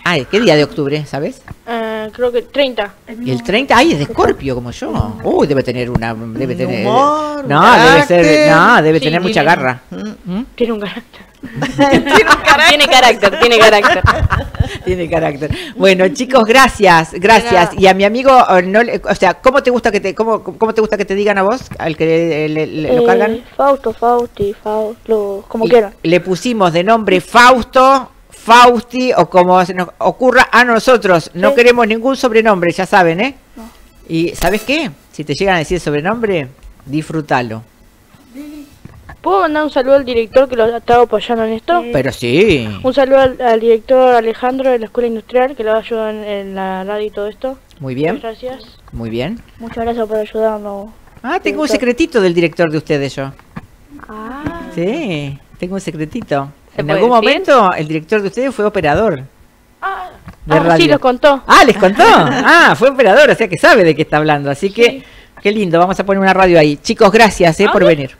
Ay, ¿qué día de octubre, sabes? eh, creo que 30. Y el 30, ay, es de Escorpio como yo. Uy, debe tener una debe Un tener humor, No, debe ser, no, debe Sí, tener mucha tiene- garra. Mm. ¿Mm? Tiene un carácter. Tiene carácter, tiene carácter. Tiene carácter. Bueno, chicos, gracias, gracias. Y a mi amigo, eh, no le- o sea, ¿cómo te gusta que te cómo, cómo te gusta que te digan a vos al que le, le- le- lo Eh, cargan? Fausto, Fausti, Fausto, como quieran. Le pusimos de nombre Fausto, Fausti o como se nos ocurra a nosotros. No Sí. queremos ningún sobrenombre, ya saben, ¿eh? Y ¿sabes qué? Si te llegan a decir sobrenombre, disfrútalo. ¿Puedo mandar un saludo al director que lo ha estado apoyando en esto? Pero sí. Un saludo al, al director Alejandro de la Escuela Industrial que lo ayuda en, en la radio y todo esto. Muy bien, Muchas gracias. muy bien. Muchas gracias por ayudarnos. Ah, tengo un secretito del director de ustedes yo. Ah, Sí, tengo un secretito. ¿Se En algún decir? momento el director de ustedes fue operador. de ah, radio. sí, los contó. Ah, les contó. Ah, fue operador, o sea que sabe de qué está hablando. Así que, qué lindo, vamos a poner una radio ahí. Chicos, gracias eh, por venir.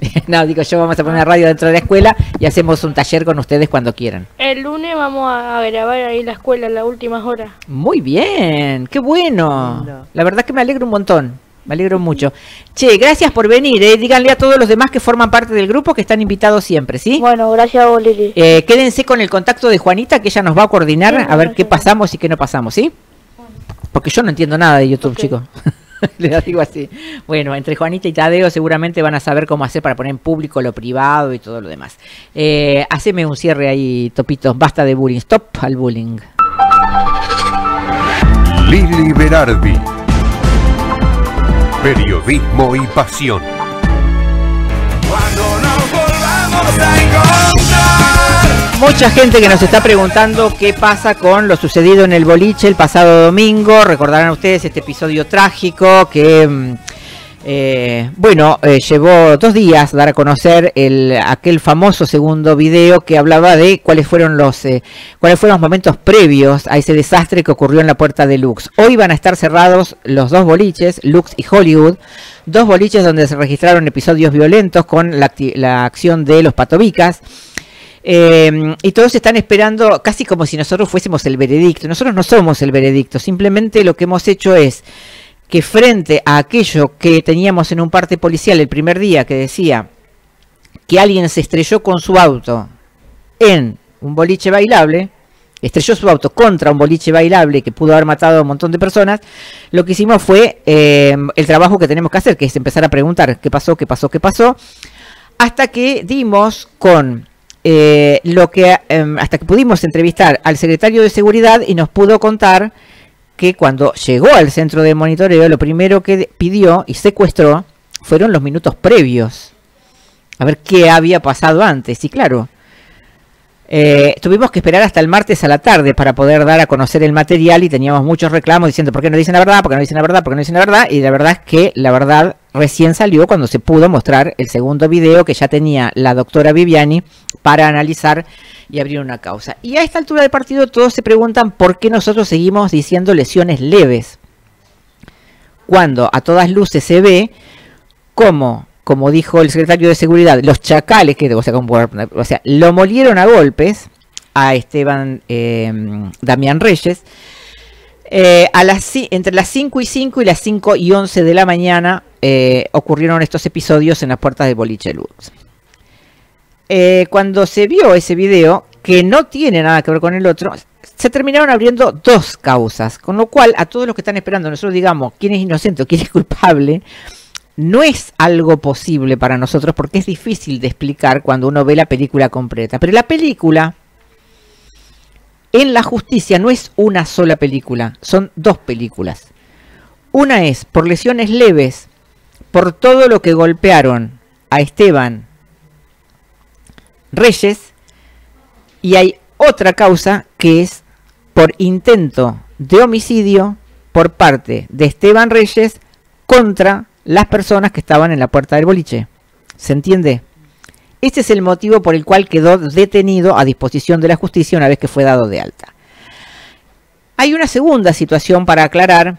no, digo yo, vamos a poner una radio dentro de la escuela y hacemos un taller con ustedes cuando quieran. El lunes vamos a, a grabar ahí la escuela en las últimas horas. Muy bien, qué bueno. La verdad que me alegro un montón. Me alegro mucho. Che, gracias por venir. Eh. Díganle a todos los demás que forman parte del grupo que están invitados siempre, ¿sí? Bueno, gracias a vos, Lili. Eh, quédense con el contacto de Juanita, que ella nos va a coordinar Sí, a ver qué pasamos y qué no pasamos, ¿sí? Porque yo no entiendo nada de YouTube, Ok. chicos. Le digo así. Bueno, entre Juanita y Tadeo seguramente van a saber cómo hacer para poner en público lo privado y todo lo demás. Eh, haceme un cierre ahí, Topito. Basta de bullying. Stop al bullying. Lili Berardi. Periodismo y pasión. Mucha gente que nos está preguntando qué pasa con lo sucedido en el boliche el pasado domingo. Recordarán ustedes este episodio trágico que mm, Eh, bueno, eh, llevó dos días dar a conocer el, aquel famoso segundo video que hablaba de cuáles fueron los eh, cuáles fueron los momentos previos a ese desastre que ocurrió en la puerta de Lux. Hoy van a estar cerrados los dos boliches, Lux y Hollywood, dos boliches donde se registraron episodios violentos con la, acción de los patobicas. Eh, y todos están esperando casi como si nosotros fuésemos el veredicto. Nosotros no somos el veredicto, simplemente lo que hemos hecho es que frente a aquello que teníamos en un parte policial el primer día que decía que alguien se estrelló con su auto en un boliche bailable, estrelló su auto contra un boliche bailable que pudo haber matado a un montón de personas, lo que hicimos fue eh, el trabajo que tenemos que hacer, que es empezar a preguntar qué pasó, qué pasó, qué pasó, hasta que dimos con eh, lo que, eh, hasta que pudimos entrevistar al secretario de seguridad y nos pudo contar que cuando llegó al centro de monitoreo, lo primero que pidió y secuestró fueron los minutos previos. A ver qué había pasado antes. Y claro, eh, tuvimos que esperar hasta el martes a la tarde para poder dar a conocer el material y teníamos muchos reclamos diciendo por qué no dicen la verdad, por qué no dicen la verdad, por qué no dicen la verdad. Y la verdad es que la verdad recién salió cuando se pudo mostrar el segundo video que ya tenía la doctora Viviani para analizar y abrir una causa. Y a esta altura del partido todos se preguntan por qué nosotros seguimos diciendo lesiones leves. Cuando a todas luces se ve como, como dijo el secretario de Seguridad, los chacales, que o sea, como- o sea lo molieron a golpes a Esteban eh, Damián Reyes. eh, a las, entre las 5 y 5 y las 5 y 11 de la mañana eh, ocurrieron estos episodios en las puertas de Boliche Lux. Eh, cuando se vio ese video, que no tiene nada que ver con el otro, se terminaron abriendo dos causas, con lo cual a todos los que están esperando nosotros digamos quién es inocente o quién es culpable, no es algo posible para nosotros porque es difícil de explicar cuando uno ve la película completa. Pero la película en la justicia no es una sola película, son dos películas. Una es por lesiones leves, por todo lo que golpearon a Esteban Reyes, y hay otra causa que es por intento de homicidio por parte de Esteban Reyes contra las personas que estaban en la puerta del boliche. ¿Se entiende? Este es el motivo por el cual quedó detenido a disposición de la justicia una vez que fue dado de alta. Hay una segunda situación para aclarar,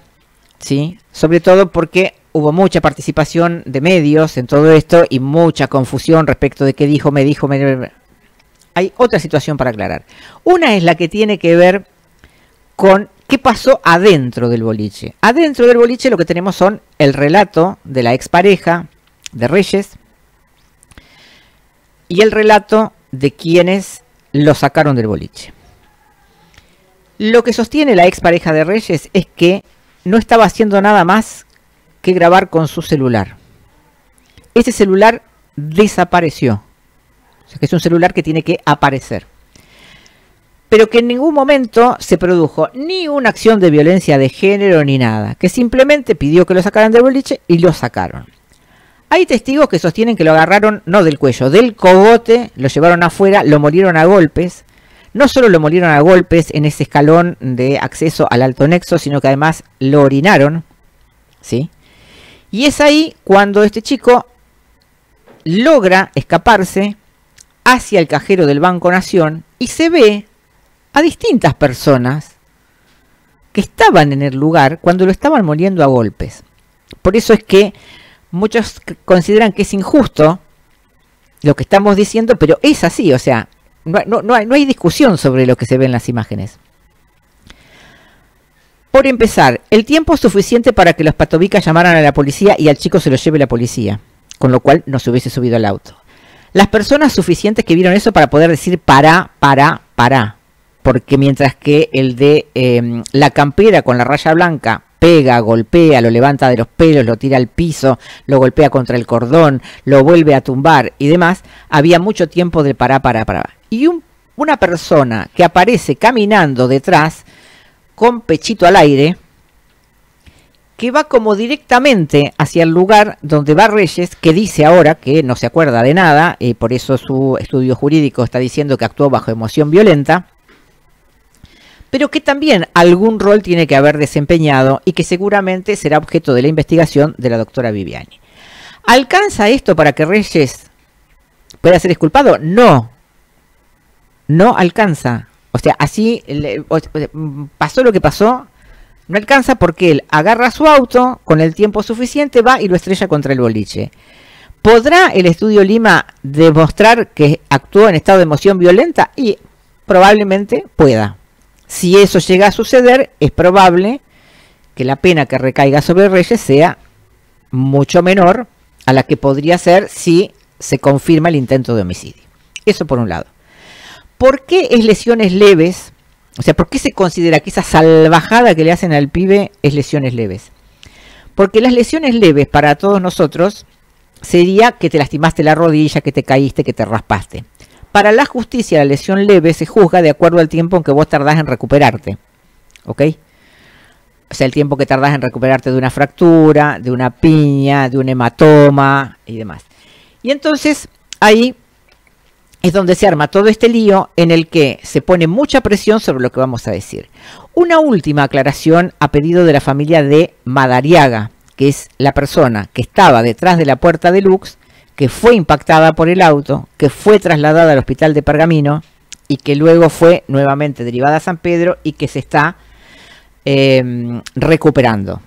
¿sí? sobre todo porque hubo mucha participación de medios en todo esto y mucha confusión respecto de qué dijo, me dijo, me... Hay otra situación para aclarar. Una es la que tiene que ver con qué pasó adentro del boliche. Adentro del boliche lo que tenemos son el relato de la expareja de Reyes y el relato de quienes lo sacaron del boliche. Lo que sostiene la expareja de Reyes es que no estaba haciendo nada más que grabar con su celular. Ese celular desapareció. Es un celular que tiene que aparecer. Pero que en ningún momento se produjo ni una acción de violencia de género ni nada. Que simplemente pidió que lo sacaran del boliche y lo sacaron. Hay testigos que sostienen que lo agarraron no del cuello, del cogote, lo llevaron afuera, lo molieron a golpes. No solo lo molieron a golpes en ese escalón de acceso al alto nexo, sino que además lo orinaron. ¿Sí? Y es ahí cuando este chico logra escaparse hacia el cajero del Banco Nación y se ve a distintas personas que estaban en el lugar cuando lo estaban moliendo a golpes. Por eso es que muchos consideran que es injusto lo que estamos diciendo, pero es así, o sea, no, no, no, hay, no hay discusión sobre lo que se ve en las imágenes. Por empezar, el tiempo suficiente para que los patobicas llamaran a la policía y al chico se lo lleve la policía, con lo cual no se hubiese subido al auto. Las personas suficientes que vieron eso para poder decir para, para, para. Porque mientras que el de eh, la campera con la raya blanca pega, golpea, lo levanta de los pelos, lo tira al piso, lo golpea contra el cordón, lo vuelve a tumbar y demás, había mucho tiempo de para, para, para. Y un, una persona que aparece caminando detrás con pechito al aire, que va como directamente hacia el lugar donde va Reyes, que dice ahora que no se acuerda de nada, y por eso su estudio jurídico está diciendo que actuó bajo emoción violenta, pero que también algún rol tiene que haber desempeñado y que seguramente será objeto de la investigación de la doctora Viviani. ¿Alcanza esto para que Reyes pueda ser exculpado? No, no alcanza. O sea, así le- pasó lo que pasó, no alcanza porque él agarra su auto, con el tiempo suficiente va y lo estrella contra el boliche. ¿Podrá el estudio Lima demostrar que actuó en estado de emoción violenta? Y probablemente pueda. Si eso llega a suceder, es probable que la pena que recaiga sobre Reyes sea mucho menor a la que podría ser si se confirma el intento de homicidio. Eso por un lado. ¿Por qué es lesiones leves? O sea, ¿por qué se considera que esa salvajada que le hacen al pibe es lesiones leves? Porque las lesiones leves para todos nosotros sería que te lastimaste la rodilla, que te caíste, que te raspaste. Para la justicia, la lesión leve se juzga de acuerdo al tiempo en que vos tardás en recuperarte. ¿Ok? O sea, el tiempo que tardás en recuperarte de una fractura, de una piña, de un hematoma y demás. Y entonces ahí es donde se arma todo este lío en el que se pone mucha presión sobre lo que vamos a decir. Una última aclaración a pedido de la familia de Madariaga, que es la persona que estaba detrás de la puerta de Lux, que fue impactada por el auto, que fue trasladada al hospital de Pergamino y que luego fue nuevamente derivada a San Pedro y que se está eh, recuperando.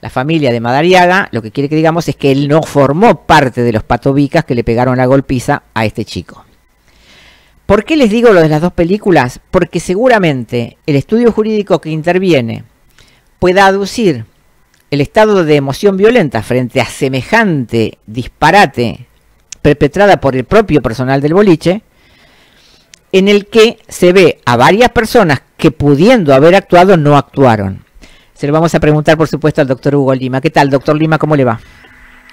La familia de Madariaga lo que quiere que digamos es que él no formó parte de los patobicas que le pegaron la golpiza a este chico. ¿Por qué les digo lo de las dos películas? Porque seguramente el estudio jurídico que interviene pueda aducir el estado de emoción violenta frente a semejante disparate perpetrada por el propio personal del boliche, en el que se ve a varias personas que pudiendo haber actuado no actuaron. Se lo vamos a preguntar, por supuesto, al doctor Hugo Lima. ¿Qué tal, doctor Lima? ¿Cómo le va?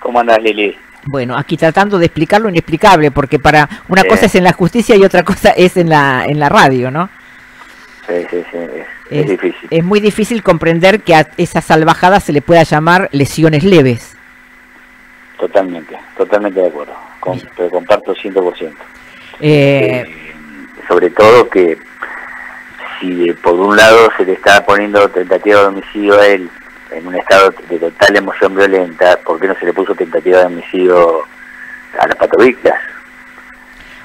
¿Cómo andás, Lili? Bueno, aquí tratando de explicar lo inexplicable, porque para una Sí. cosa es en la justicia y otra cosa es en la, en la radio, ¿no? Sí, sí, sí, es, es difícil. es muy difícil comprender que a esa salvajada se le pueda llamar lesiones leves. Totalmente, totalmente de acuerdo. Com- te comparto 100%. Eh, Eh, sobre todo que si eh, por un lado se le está poniendo tentativa de homicidio a él en un estado de total emoción violenta, ¿por qué no se le puso tentativa de homicidio a las patovictas?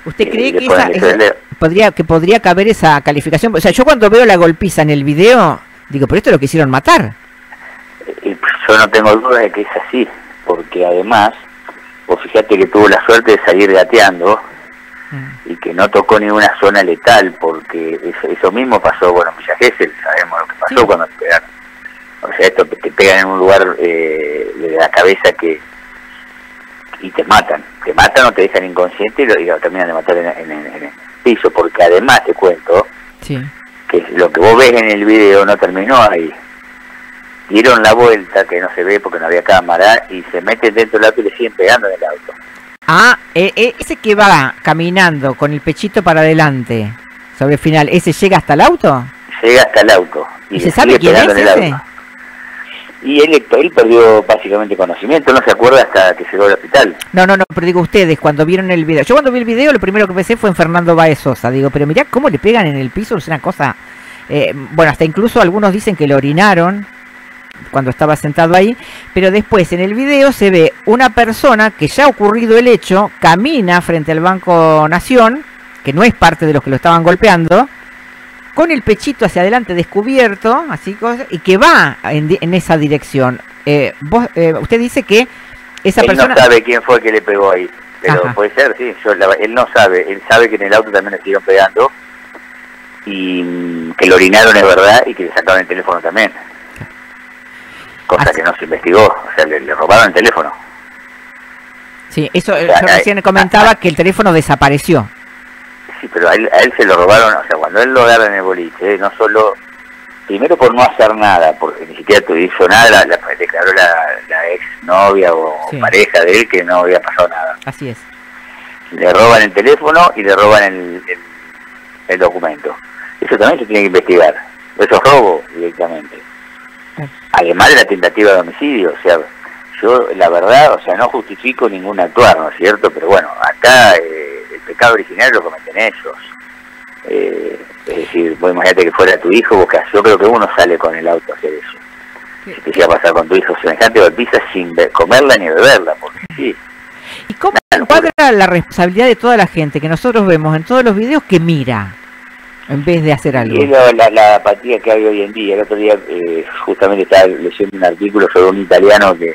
¿Usted eh, cree que esa. Podría, que podría caber esa calificación? O sea, yo cuando veo la golpiza en el video, digo, pero esto lo quisieron matar. Y yo no tengo duda de que es así, porque además, vos fíjate que tuvo la suerte de salir gateando y que no tocó ninguna zona letal, porque eso, eso mismo pasó, bueno, en Villa Gesell, sabemos lo que pasó Sí. cuando te pegaron. O sea, esto te, te pegan en un lugar eh, de la cabeza que y te matan, te matan o te dejan inconsciente y lo, y lo terminan de matar en, en- en- piso, porque además te cuento Sí. que lo que vos ves en el video no terminó ahí. Dieron la vuelta, que no se ve porque no había cámara, y se meten dentro del auto y le siguen pegando en el auto. Ah, eh, eh, ese que va caminando con el pechito para adelante sobre el final, ¿ese llega hasta el auto? Llega hasta el auto. Y, ¿Y se sabe quién pegando es ese? Y él, él perdió básicamente conocimiento, no se acuerda hasta que llegó al hospital. No, no, no, pero digo ustedes, cuando vieron el video. Yo cuando vi el video, lo primero que pensé fue en Fernando Baez Sosa. Digo, pero mirá cómo le pegan en el piso, es una cosa... eh, bueno, hasta incluso algunos dicen que lo orinaron cuando estaba sentado ahí, pero después en el video se ve una persona que ya ha ocurrido el hecho, camina frente al Banco Nación, que no es parte de los que lo estaban golpeando, con el pechito hacia adelante descubierto, así cosa, y que va en, esa dirección. Eh, vos, eh, usted dice que esa él persona... no sabe quién fue que le pegó ahí. Pero Ajá. puede ser, sí. Yo, la- él no sabe. Él sabe que en el auto también le siguieron pegando. Y que lo orinaron es verdad y que le sacaron el teléfono también. Cosa Así- que no se investigó. O sea, le, le robaron el teléfono. Sí, eso eh, O sea, yo eh, recién comentaba que el teléfono desapareció. Sí, pero a él, a él se lo robaron. O sea, cuando él lo agarra en el boliche, eh, no solo. Primero por no hacer nada, porque ni siquiera tu- hizo nada, la, la- declaró la, la ex novia o Sí. pareja de él que no había pasado nada. Así es. le roban el teléfono y le roban el, el, el documento. Eso también se tiene que investigar. Eso es robo directamente. Además de la tentativa de homicidio, o sea, yo la verdad, o sea, no justifico ningún actuar, ¿no es cierto? Pero bueno, acá eh, pecado original lo cometen ellos. Eh, Es decir, vos imagínate que fuera tu hijo, vos, yo creo que uno sale con el auto a hacer eso. Si te llega a pasar con tu hijo semejante golpiza sin comerla ni beberla, porque sí. ¿Y cómo Claro, encuadra la responsabilidad de toda la gente que nosotros vemos en todos los videos que mira en vez de hacer algo? Y lo- la, la apatía que hay hoy en día. El otro día eh, justamente estaba leyendo un artículo sobre un italiano que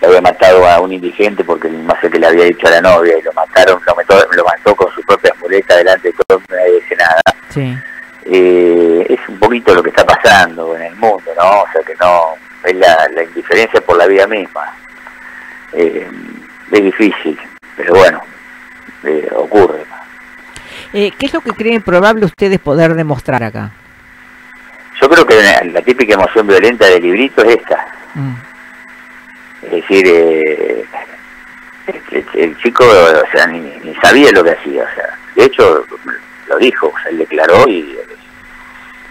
le había matado a un indigente porque no sé qué le había dicho a la novia y lo mataron, lo mató, lo mató con sus propias muletas delante de todo nadie dice nada. Sí. Eh, es un poquito lo que está pasando en el mundo, ¿no? O sea que no, es la, la indiferencia por la vida misma. Eh, es difícil, pero bueno, eh, ocurre. Eh, ¿Qué es lo que creen probable ustedes poder demostrar acá? Yo creo que la, la típica emoción violenta del librito es esta. Mm. Es decir, eh, el, el- chico o sea, ni, ni sabía lo que hacía. O sea, de hecho, lo dijo, o sea, él declaró y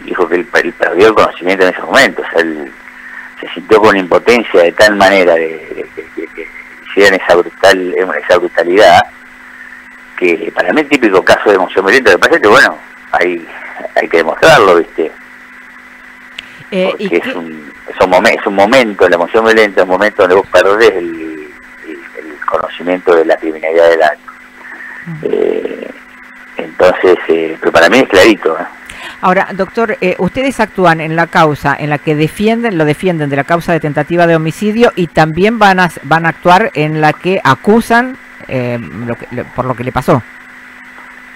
dijo que él, él perdió el conocimiento en ese momento. O sea, él se sintió con impotencia de tal manera de, de- de- de que hicieran esa, brutal, esa brutalidad que para mí el típico caso de emoción violenta, lo que pasa es que, bueno, hay, hay que demostrarlo, ¿viste? Eh, ¿y porque es qué- un, es, un momen- es un momento, la emoción violenta es un momento donde vos perdés el, el- el conocimiento de la criminalidad del acto. Eh, entonces, eh, pero para mí es clarito. ¿eh? Ahora, doctor, eh, ustedes actúan en la causa en la que defienden, lo defienden de la causa de tentativa de homicidio y también van a, van a actuar en la que acusan eh, lo que- por lo que le pasó.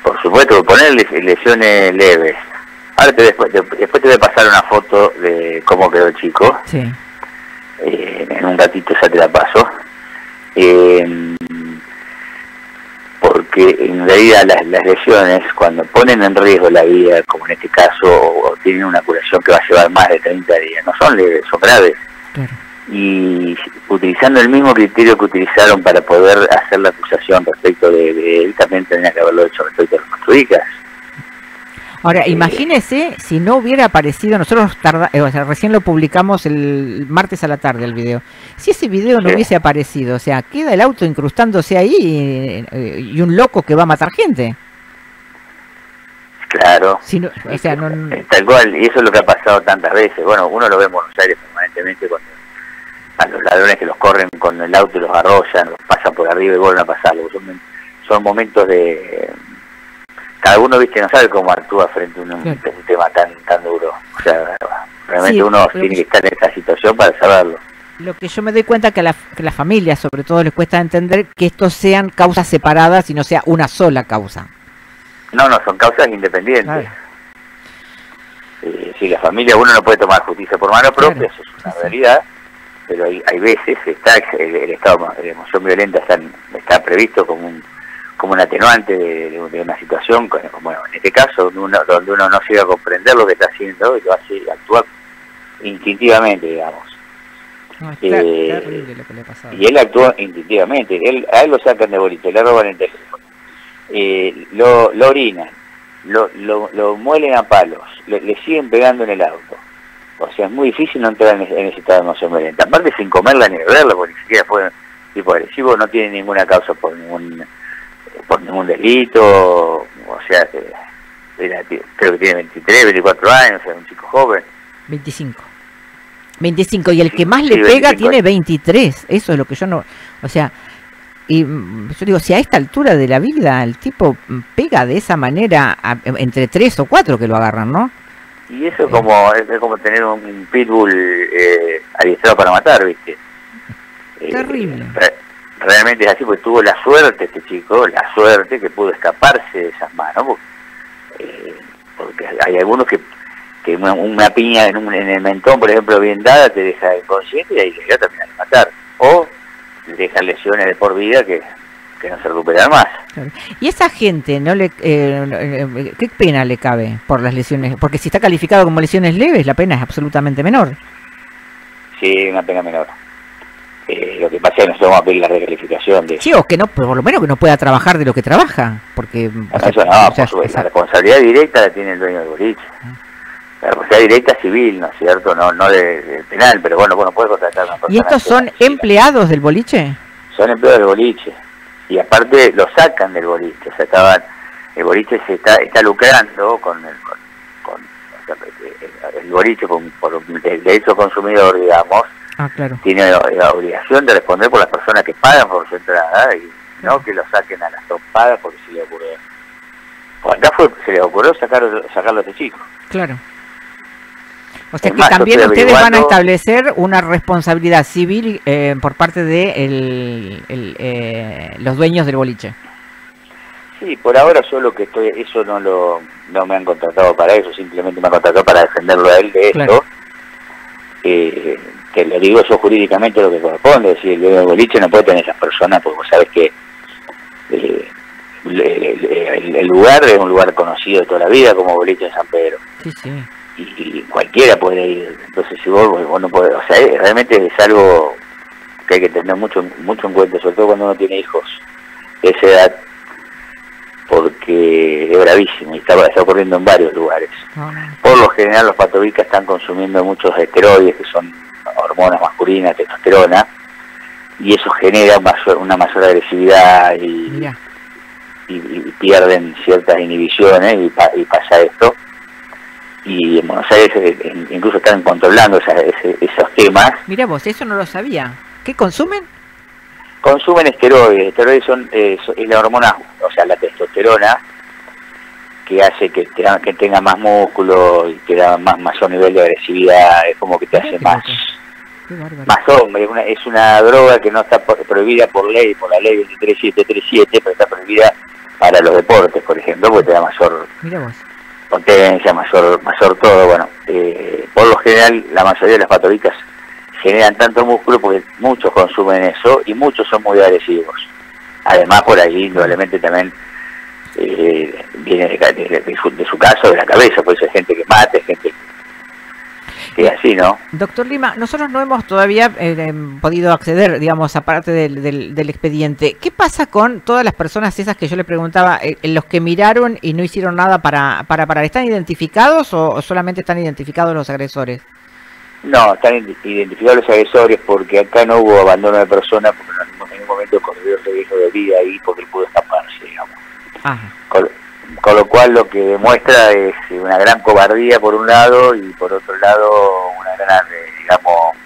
Por supuesto, ponerle lesiones leves. Ahora te, después, te- después te voy a pasar una foto de cómo quedó el chico. Sí. Eh, en un ratito ya te la paso. Eh, porque en realidad las, las lesiones, cuando ponen en riesgo la vida, como en este caso, o, o tienen una curación que va a llevar más de 30 días, no son leves, son graves. Claro. Y utilizando el mismo criterio que utilizaron para poder hacer la acusación respecto de, de él, también tendría que haberlo hecho respecto a los Costricas. Ahora, imagínese si no hubiera aparecido, nosotros tarda, eh, o sea, recién lo publicamos el martes a la tarde el video. Si ese video no Sí. hubiese aparecido, o sea, queda el auto incrustándose ahí eh, y un loco que va a matar gente. Claro. Si no- o sea, no, no- Eh, Tal cual, y eso es lo que ha pasado tantas veces. Bueno, uno lo ve en Buenos Aires permanentemente cuando a los ladrones que los corren con el auto y los arrollan, los pasan por arriba y vuelven a pasarlo. Son, son momentos de... Cada uno, viste, no sabe cómo actúa frente a un, Claro. un tema tan tan duro. O sea, realmente Sí, uno tiene que estar en esa situación para saberlo. lo que yo me doy cuenta que a la, que las familias, sobre todo, les cuesta entender que estos sean causas separadas y no sea una sola causa. No, no, son causas independientes. Claro. Eh, si la familia, uno no puede tomar justicia por mano propia, Claro, eso es una sí, sí. realidad, pero hay, hay veces está el, el estado de emoción violenta está, está previsto como un como un atenuante de, de- de una situación, con- bueno, en este caso, donde uno, donde uno no llega a comprender lo que está haciendo y lo hace actuar instintivamente, digamos. No, es Eh, ter- terrible lo que le ha pasado. Y él actuó instintivamente. Él, a él lo sacan de bolito, le roban el teléfono, eh, lo, lo orinan, lo, lo, lo muelen a palos, le, le siguen pegando en el auto. O sea, es muy difícil no entrar en, ese- en ese estado de emoción violenta. Aparte sin comerla ni beberla, porque ni siquiera fue tipo agresivo, no tiene ninguna causa por ningún por ningún delito, o sea, que era- creo que tiene 23, 24 años, o sea, un chico joven. 25. 25. Y el que más le pega 25. tiene 23. Eso es lo que yo no... O sea, y mm, yo digo, si a esta altura de la vida el tipo mm, pega de esa manera a- entre tres o cuatro que lo agarran, ¿no? Y eso es como, es, como tener un, pitbull eh, adiestrado para matar, ¿viste? Eh, Terrible. re- realmente es así, porque tuvo la suerte este chico, la suerte que pudo escaparse de esas manos, porque, eh, porque hay algunos que, que una, una piña en, un- en el mentón, por ejemplo, bien dada, te deja inconsciente y ahí le terminan de matar. O le dejan lesiones de por vida que, que no se recuperan más. Y esa gente, no le, eh, eh, ¿qué pena le cabe por las lesiones? Porque si está calificado como lesiones leves, la pena es absolutamente menor. Sí, una pena menor. Eh, lo que pasa es que nosotros vamos a pedir la recalificación de Sí, o que no, por lo menos que no pueda trabajar de lo que trabaja, porque... o sea, Eso no, o sea, por supuesto, esa- la responsabilidad directa la tiene el dueño del boliche. La responsabilidad directa civil, ¿no es cierto? No, no de, de penal, pero bueno, bueno, puede contratar a una persona. ¿Y estos son empleados del boliche? Son empleados del boliche. Y aparte lo sacan del boliche. O sea, estaban, el boliche se está, está lucrando con el, con, con- o sea, el- el boliche por, por de- derecho consumidor, digamos, Ah, claro. tiene la, la obligación de responder por las personas que pagan por su entrada y no que lo saquen a las trompadas porque se le ocurrió. Pues acá fue, se le ocurrió sacar, sacarlo a este chico. Claro. O sea Es que más, yo también ustedes van a establecer una responsabilidad civil eh, por parte de el- el, eh, los dueños del boliche. Sí, por ahora solo que estoy, eso no lo, no me han contratado para eso, simplemente me han contratado para defenderlo a él de esto. Claro. Eh, que le digo eso jurídicamente lo que corresponde, es decir, el dueño del boliche no puede tener esas personas porque vos sabés que eh, el, el lugar es un lugar conocido de toda la vida como boliche de San Pedro. Sí, sí. y, y cualquiera puede ir. Entonces, si vos, vos no podés, o sea, es- realmente es algo que hay que tener mucho mucho en cuenta, sobre todo cuando uno tiene hijos de esa edad, porque es bravísimo y está, está ocurriendo en varios lugares. No. Por lo general, los patobicas están consumiendo muchos esteroides, que son hormonas masculinas, testosterona, y eso genera mayor- una mayor agresividad y, Mirá. y, y pierden ciertas inhibiciones y, pa- y pasa esto. Y en Buenos Aires eh, in- incluso están controlando esa- ese- esos temas. Mirá vos, eso no lo sabía. ¿Qué consumen? Consumen esteroides. Esteroides son, eh, es la hormona, o sea, la testosterona, que hace que, que tenga más músculo y te da más mayor nivel de agresividad. Es como que te hace más más hombre. Es una, es una droga que no está prohibida por ley, por la ley 23737, pero está prohibida para los deportes, por ejemplo, porque te da mayor potencia, mayor, mayor todo, bueno, eh, por lo general la mayoría de las patolíticas generan tanto músculo porque muchos consumen eso y muchos son muy agresivos. Además por ahí indudablemente también eh, viene de, de- de su, de su caso, de la cabeza, por eso hay gente que mata, hay gente que es así, ¿no? Doctor Lima, nosotros no hemos todavía eh, em, podido acceder, digamos, aparte del, del, del expediente. ¿Qué pasa con todas las personas esas que yo le preguntaba, eh, los que miraron y no hicieron nada para, para parar? ¿Están identificados o, solamente están identificados los agresores? No, están id- identificados los agresores porque acá no hubo abandono de persona, porque en ningún, en ningún momento corrió riesgo de vida ahí porque él pudo escaparse, digamos. Ajá. Con, con lo cual lo que demuestra es una gran cobardía por un lado y por otro lado una gran, digamos,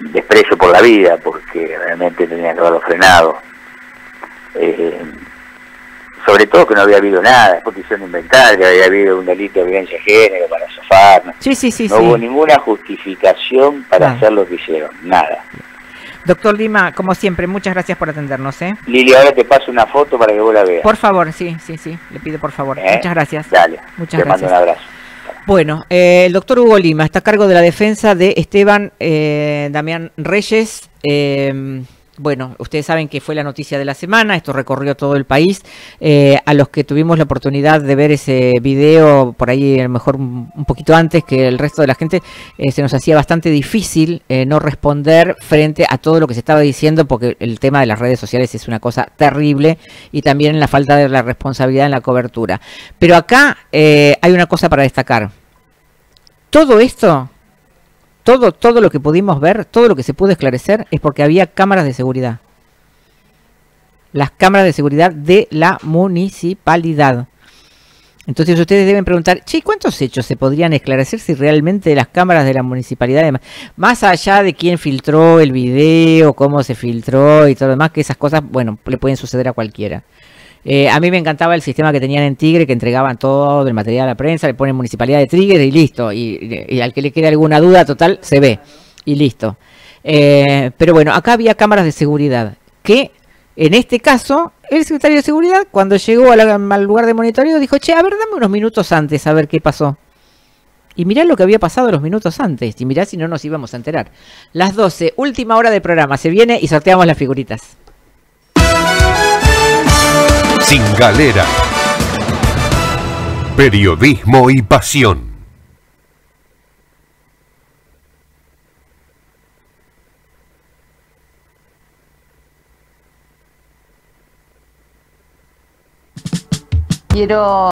desprecio por la vida, porque realmente tenía que haberlo frenado. Eh, sobre todo que no había habido nada, después quisieron inventar que había habido un delito de violencia de género para no, Sí, sí, sí, no hubo ninguna justificación para hacer lo que hicieron, nada. Doctor Lima, como siempre, muchas gracias por atendernos, ¿eh? Lili, ahora te paso una foto para que vos la veas. Por favor, sí, sí, sí, le pido por favor. ¿Eh? Muchas gracias. Dale, Muchas te mando gracias. un abrazo. Bueno, eh, el doctor Hugo Lima está a cargo de la defensa de Esteban eh, Damián Reyes. Bueno, ustedes saben que fue la noticia de la semana, esto recorrió todo el país. Eh, a los que tuvimos la oportunidad de ver ese video, por ahí a lo mejor un, poquito antes que el resto de la gente, eh, se nos hacía bastante difícil eh, no responder frente a todo lo que se estaba diciendo, porque el tema de las redes sociales es una cosa terrible y también la falta de la responsabilidad en la cobertura. Pero acá hay una cosa para destacar. Todo esto, todo, todo lo que pudimos ver, todo lo que se pudo esclarecer es porque había cámaras de seguridad. Las cámaras de seguridad de la municipalidad. Entonces ustedes deben preguntar, che, ¿cuántos hechos se podrían esclarecer si realmente las cámaras de la municipalidad, además, más allá de quién filtró el video, cómo se filtró y todo lo demás, que esas cosas, bueno, le pueden suceder a cualquiera. Eh, a mí me encantaba el sistema que tenían en Tigre, que entregaban todo el material a la prensa, le ponen municipalidad de Tigre y listo. Y, al que le quede alguna duda, total, se ve. Y listo. Eh, pero bueno, acá había cámaras de seguridad. Que en este caso, el secretario de seguridad, cuando llegó al lugar de monitoreo, dijo: Che, a ver, dame unos minutos antes a ver qué pasó. Y mirá lo que había pasado los minutos antes. Y mirá si no nos íbamos a enterar. Las 12, última hora de programa. Se viene y sorteamos las figuritas. Sin galera. Periodismo y pasión. Quiero